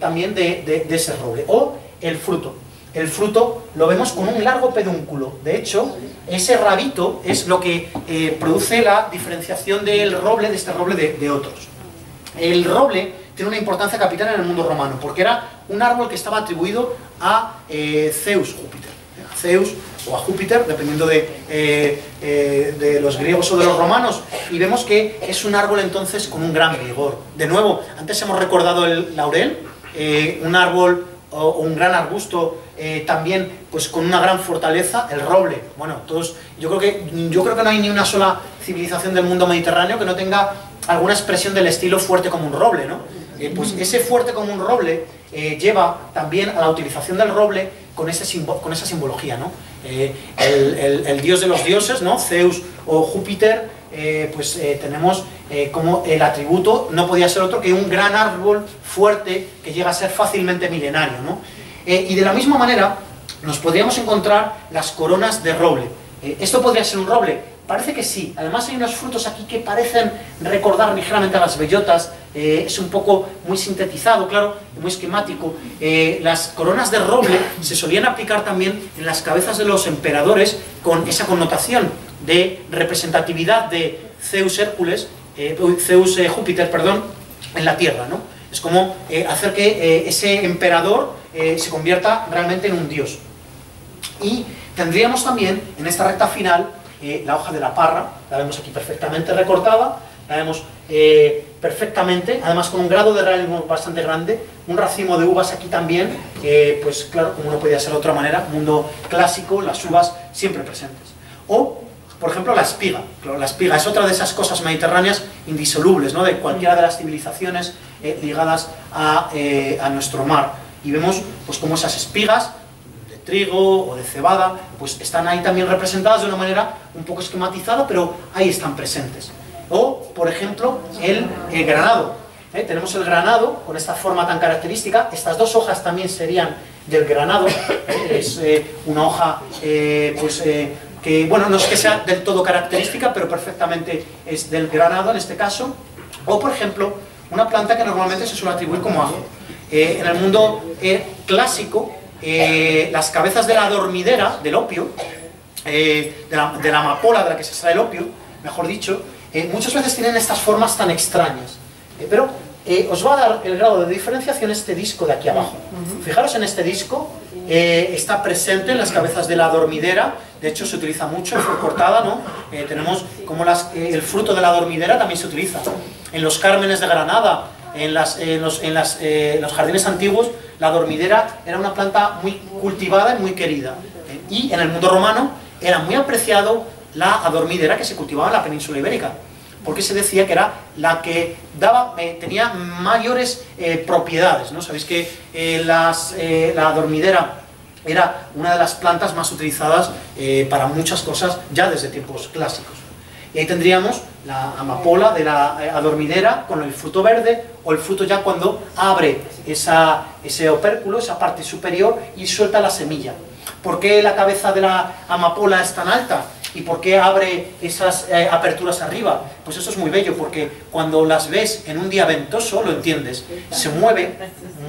también de ese roble. O el fruto el fruto lo vemos con un largo pedúnculo. De hecho, ese rabito es lo que eh, produce la diferenciación del roble, de este roble, de, otros. El roble tiene una importancia capital en el mundo romano, porque era un árbol que estaba atribuido a eh, Zeus, Júpiter. Zeus o a Júpiter, dependiendo de, eh, de, los griegos o de los romanos, y vemos que es un árbol entonces con un gran vigor. De nuevo, antes hemos recordado el laurel, un árbol o un gran arbusto eh, también pues con una gran fortaleza, el roble. Bueno, todos, yo creo que yo creo que no hay ni una sola civilización del mundo mediterráneo que no tenga alguna expresión del estilo fuerte como un roble, ¿no? Eh, pues ese fuerte como un roble eh, lleva también a la utilización del roble con, con esa simbología, ¿no? El, el, dios de los dioses, ¿no? Zeus o Júpiter, pues tenemos como el atributo no podía ser otro que un gran árbol fuerte que llega a ser fácilmente milenario, ¿no? Eh, y de la misma manera nos podríamos encontrar las coronas de roble. Eh, ¿Esto podría ser un roble? Parece que sí. Además hay unos frutos aquí que parecen recordar ligeramente a las bellotas. Eh, es un poco muy sintetizado, claro, muy esquemático. las coronas de roble se solían aplicar también en las cabezas de los emperadores con esa connotación de representatividad de Zeus Hércules, Zeus Júpiter, perdón, en la tierra, ¿no? Es como hacer que ese emperador eh, se convierta realmente en un dios. Y tendríamos también en esta recta final eh, la hoja de la parra, la vemos aquí perfectamente recortada, la vemos eh, perfectamente, además con un grado de realismo bastante grande, un racimo de uvas aquí también, pues claro, como no podía ser de otra manera, mundo clásico, las uvas siempre presentes. O, por ejemplo, la espiga. la espiga es otra de esas cosas mediterráneas indisolubles, ¿no? de cualquiera de las civilizaciones ligadas a, a nuestro mar y vemos pues como esas espigas trigo o de cebada pues están ahí también representadas de una manera un poco esquematizada pero ahí están presentes o por ejemplo el, granado ¿eh? tenemos el granado con esta forma tan característica estas dos hojas también serían del granado ¿eh? es eh, una hoja pues que bueno no es que sea del todo característica pero perfectamente es del granado en este caso o por ejemplo una planta que normalmente se suele atribuir como ajo eh, en el mundo eh, clásico, eh, las cabezas de la dormidera, del opio, de la, de, la, amapola de la que se extrae el opio, mejor dicho, muchas veces tienen estas formas tan extrañas. pero os va a dar el grado de diferenciación este disco de aquí abajo. Fijaros en este disco, está presente en las cabezas de la dormidera, de hecho se utiliza mucho, fue cortada, ¿no? tenemos como las, el fruto de la dormidera también se utiliza. En los cármenes de Granada, en, los, eh, los, jardines antiguos la dormidera era una planta muy cultivada y muy querida. Y en el mundo romano era muy apreciado la adormidera que se cultivaba en la península ibérica, porque se decía que era la que daba, eh, tenía mayores eh, propiedades. ¿no? Sabéis que la adormidera era una de las plantas más utilizadas para muchas cosas ya desde tiempos clásicos. Y ahí tendríamos la amapola de la eh, adormidera con el fruto verde o el fruto ya cuando abre esa, ese opérculo, esa parte superior y suelta la semilla. ¿Por qué la cabeza de la amapola es tan alta? ¿Y por qué abre esas eh, aperturas arriba? Pues eso es muy bello, porque cuando las ves en un día ventoso, lo entiendes, se mueve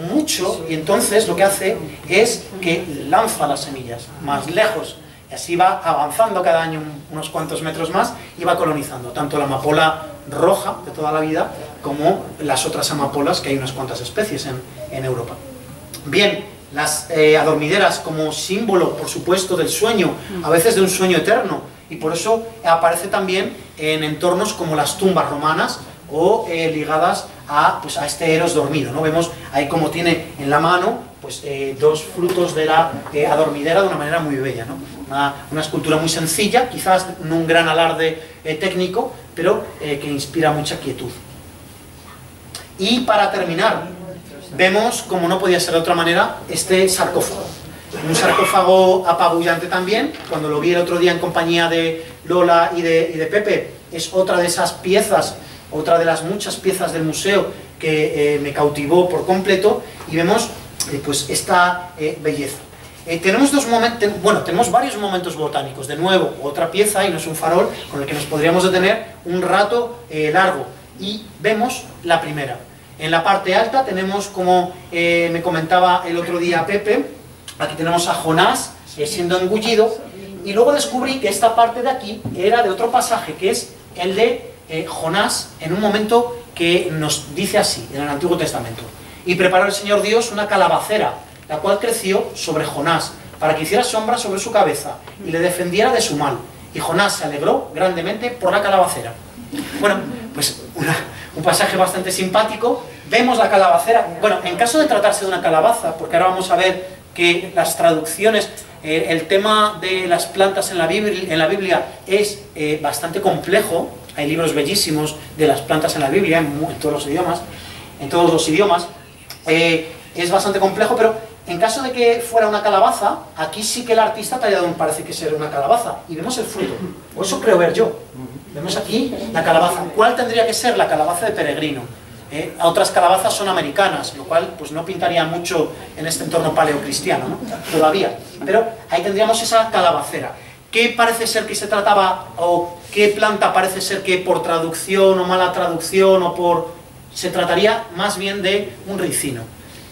mucho y entonces lo que hace es que lanza las semillas más lejos así va avanzando cada año unos cuantos metros más y va colonizando tanto la amapola roja de toda la vida como las otras amapolas, que hay unas cuantas especies en, Europa. Bien, las eh, adormideras como símbolo, por supuesto, del sueño, a veces de un sueño eterno, y por eso aparece también en entornos como las tumbas romanas o eh, ligadas a, pues, a este eros dormido. ¿no? Vemos ahí como tiene en la mano pues, eh, dos frutos de la adormidera de una manera muy bella. ¿no? una, escultura muy sencilla, quizás no un gran alarde eh, técnico, pero eh, que inspira mucha quietud. Y para terminar, vemos, como no podía ser de otra manera, este sarcófago. un sarcófago apabullante también, cuando lo vi el otro día en compañía de Lola y de, y de Pepe, es otra de esas piezas, otra de las muchas piezas del museo que eh, me cautivó por completo, y vemos eh, pues esta eh, belleza. Eh, tenemos dos momentos, bueno, tenemos varios momentos botánicos. De nuevo, otra pieza, y no es un farol, con el que nos podríamos detener un rato eh, largo. Y vemos la primera. En la parte alta tenemos, como eh, me comentaba el otro día Pepe, aquí tenemos a Jonás eh, siendo engullido, y luego descubrí que esta parte de aquí era de otro pasaje, que es el de eh, Jonás, en un momento que nos dice así, en el Antiguo Testamento. Y preparó el Señor Dios una calabacera, la cual creció sobre Jonás, para que hiciera sombra sobre su cabeza y le defendiera de su mal. Y Jonás se alegró grandemente por la calabacera. Bueno, pues una- un pasaje bastante simpático. Vemos la calabacera. Bueno, en caso de tratarse de una calabaza, porque ahora vamos a ver que las traducciones, eh, el tema de las plantas en la Biblia, en la Biblia es eh, bastante complejo. Hay libros bellísimos de las plantas en la Biblia, en, en todos los idiomas. En todos los idiomas. Eh, es bastante complejo, pero en caso de que fuera una calabaza, aquí sí que el artista ha tallado un parece que ser una calabaza. Y vemos el fruto. O eso creo ver yo. Vemos aquí la calabaza. ¿Cuál tendría que ser la calabaza de peregrino? Eh, otras calabazas son americanas, lo cual pues no pintaría mucho en este entorno paleocristiano, ¿no? Todavía. Pero ahí tendríamos esa calabacera. ¿Qué parece ser que se trataba, o qué planta parece ser que por traducción o mala traducción o por... se trataría más bien de un ricino.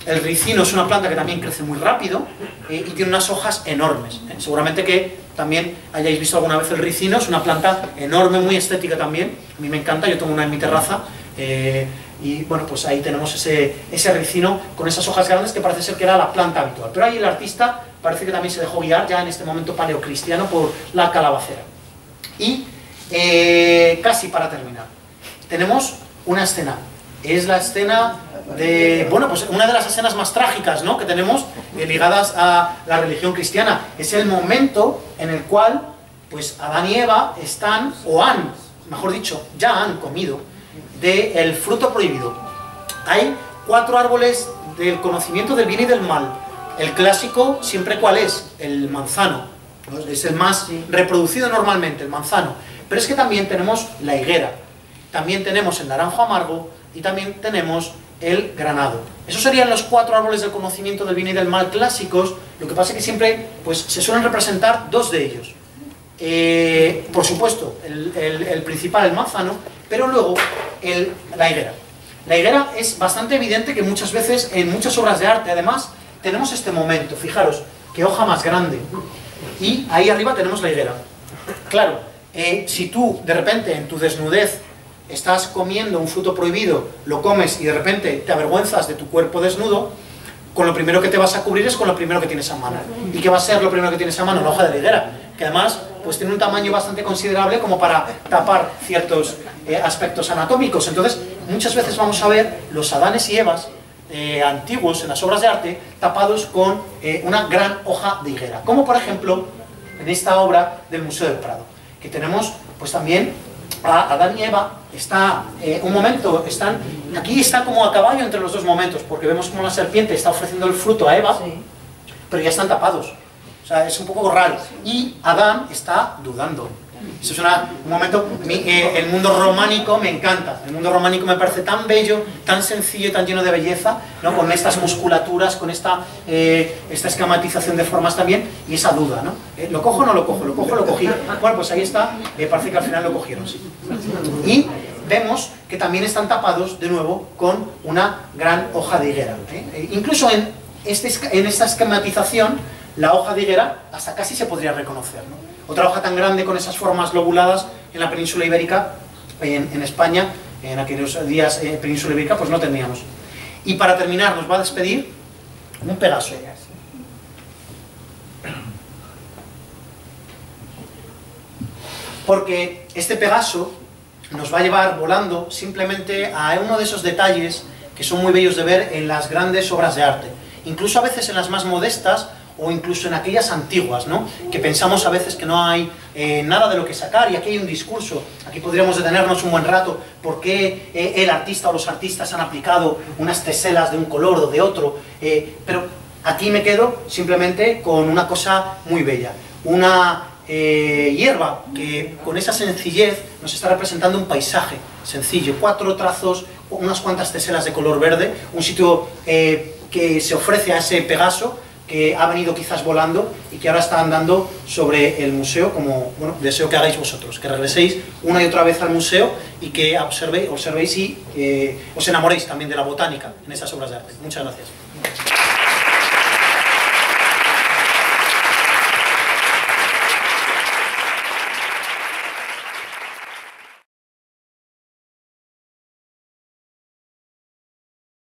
El ricino es una planta que también crece muy rápido eh, y tiene unas hojas enormes. ¿eh? Seguramente que también hayáis visto alguna vez el ricino, es una planta enorme, muy estética también. A mí me encanta, yo tengo una en mi terraza. eh, y bueno, pues ahí tenemos ese, ese ricino con esas hojas grandes que parece ser que era la planta habitual. Pero ahí el artista parece que también se dejó guiar ya en este momento paleocristiano por la calabacera. Y casi para terminar, tenemos una escena. Es la escena de, bueno, pues una de las escenas más trágicas, ¿no? Que tenemos eh, ligadas a la religión cristiana. Es el momento en el cual, pues Adán y Eva están, o han, mejor dicho, ya han comido del fruto prohibido. Hay cuatro árboles del conocimiento del bien y del mal. El clásico, siempre cuál es? El manzano. ¿no? Es el más reproducido normalmente, el manzano. Pero es que también tenemos la higuera, también tenemos el naranjo amargo y también tenemos el granado. Esos serían los cuatro árboles del conocimiento del bien y del mal clásicos. Lo que pasa es que siempre pues, se suelen representar dos de ellos. Eh, por supuesto, el, el- principal, el manzano, pero luego el- la higuera. La higuera es bastante evidente que muchas veces en muchas obras de arte, además, tenemos este momento. Fijaros, qué hoja más grande. Y ahí arriba tenemos la higuera. Claro, eh, si tú de repente en tu desnudez estás comiendo un fruto prohibido, lo comes y de repente te avergüenzas de tu cuerpo desnudo, con lo primero que te vas a cubrir es con lo primero que tienes a mano. ¿Y qué va a ser lo primero que tienes a mano? La hoja de higuera, que además pues tiene un tamaño bastante considerable como para tapar ciertos eh, aspectos anatómicos. Entonces, muchas veces vamos a ver los Adanes y Evas eh, antiguos en las obras de arte tapados con eh, una gran hoja de higuera. Como por ejemplo en esta obra del Museo del Prado, que tenemos pues también a Adán y Eva, está eh, un momento, están, aquí está como a caballo entre los dos momentos, porque vemos como la serpiente está ofreciendo el fruto a Eva, pero ya están tapados. O sea, es un poco raro. Y Adán está dudando. Eso es un momento, mi- eh, el mundo románico me encanta, el mundo románico me parece tan bello, tan sencillo tan lleno de belleza, ¿no? con estas musculaturas, con esta, eh, esta esquematización de formas también, y esa duda, ¿no? Eh, ¿Lo cojo o no lo cojo? ¿Lo cojo o lo cogí? Bueno, pues ahí está, eh, parece que al final lo cogieron, sí. Y vemos que también están tapados de nuevo con una gran hoja de higuera. ¿eh? Eh, incluso en, este, en esta esquematización, la hoja de higuera hasta casi se podría reconocer. ¿no? Otra hoja tan grande con esas formas lobuladas en la península ibérica, en, España, en aquellos días eh, península ibérica, pues no teníamos. Y para terminar, nos va a despedir un Pegaso. Porque este Pegaso nos va a llevar volando simplemente a uno de esos detalles que son muy bellos de ver en las grandes obras de arte. Incluso a veces en las más modestas o incluso en aquellas antiguas, ¿no? Que pensamos a veces que no hay eh, nada de lo que sacar y aquí hay un discurso. Aquí podríamos detenernos un buen rato por qué eh, el artista o los artistas han aplicado unas teselas de un color o de otro. eh, pero Aquí me quedo simplemente con una cosa muy bella, una hierba que con esa sencillez nos está representando un paisaje sencillo, cuatro trazos, unas cuantas teselas de color verde, un sitio que se ofrece a ese Pegaso que ha venido quizás volando y que ahora está andando sobre el museo, como bueno, deseo que hagáis vosotros, que regreséis una y otra vez al museo y que observéis, observéis y eh, os enamoréis también de la botánica en esas obras de arte. Muchas gracias.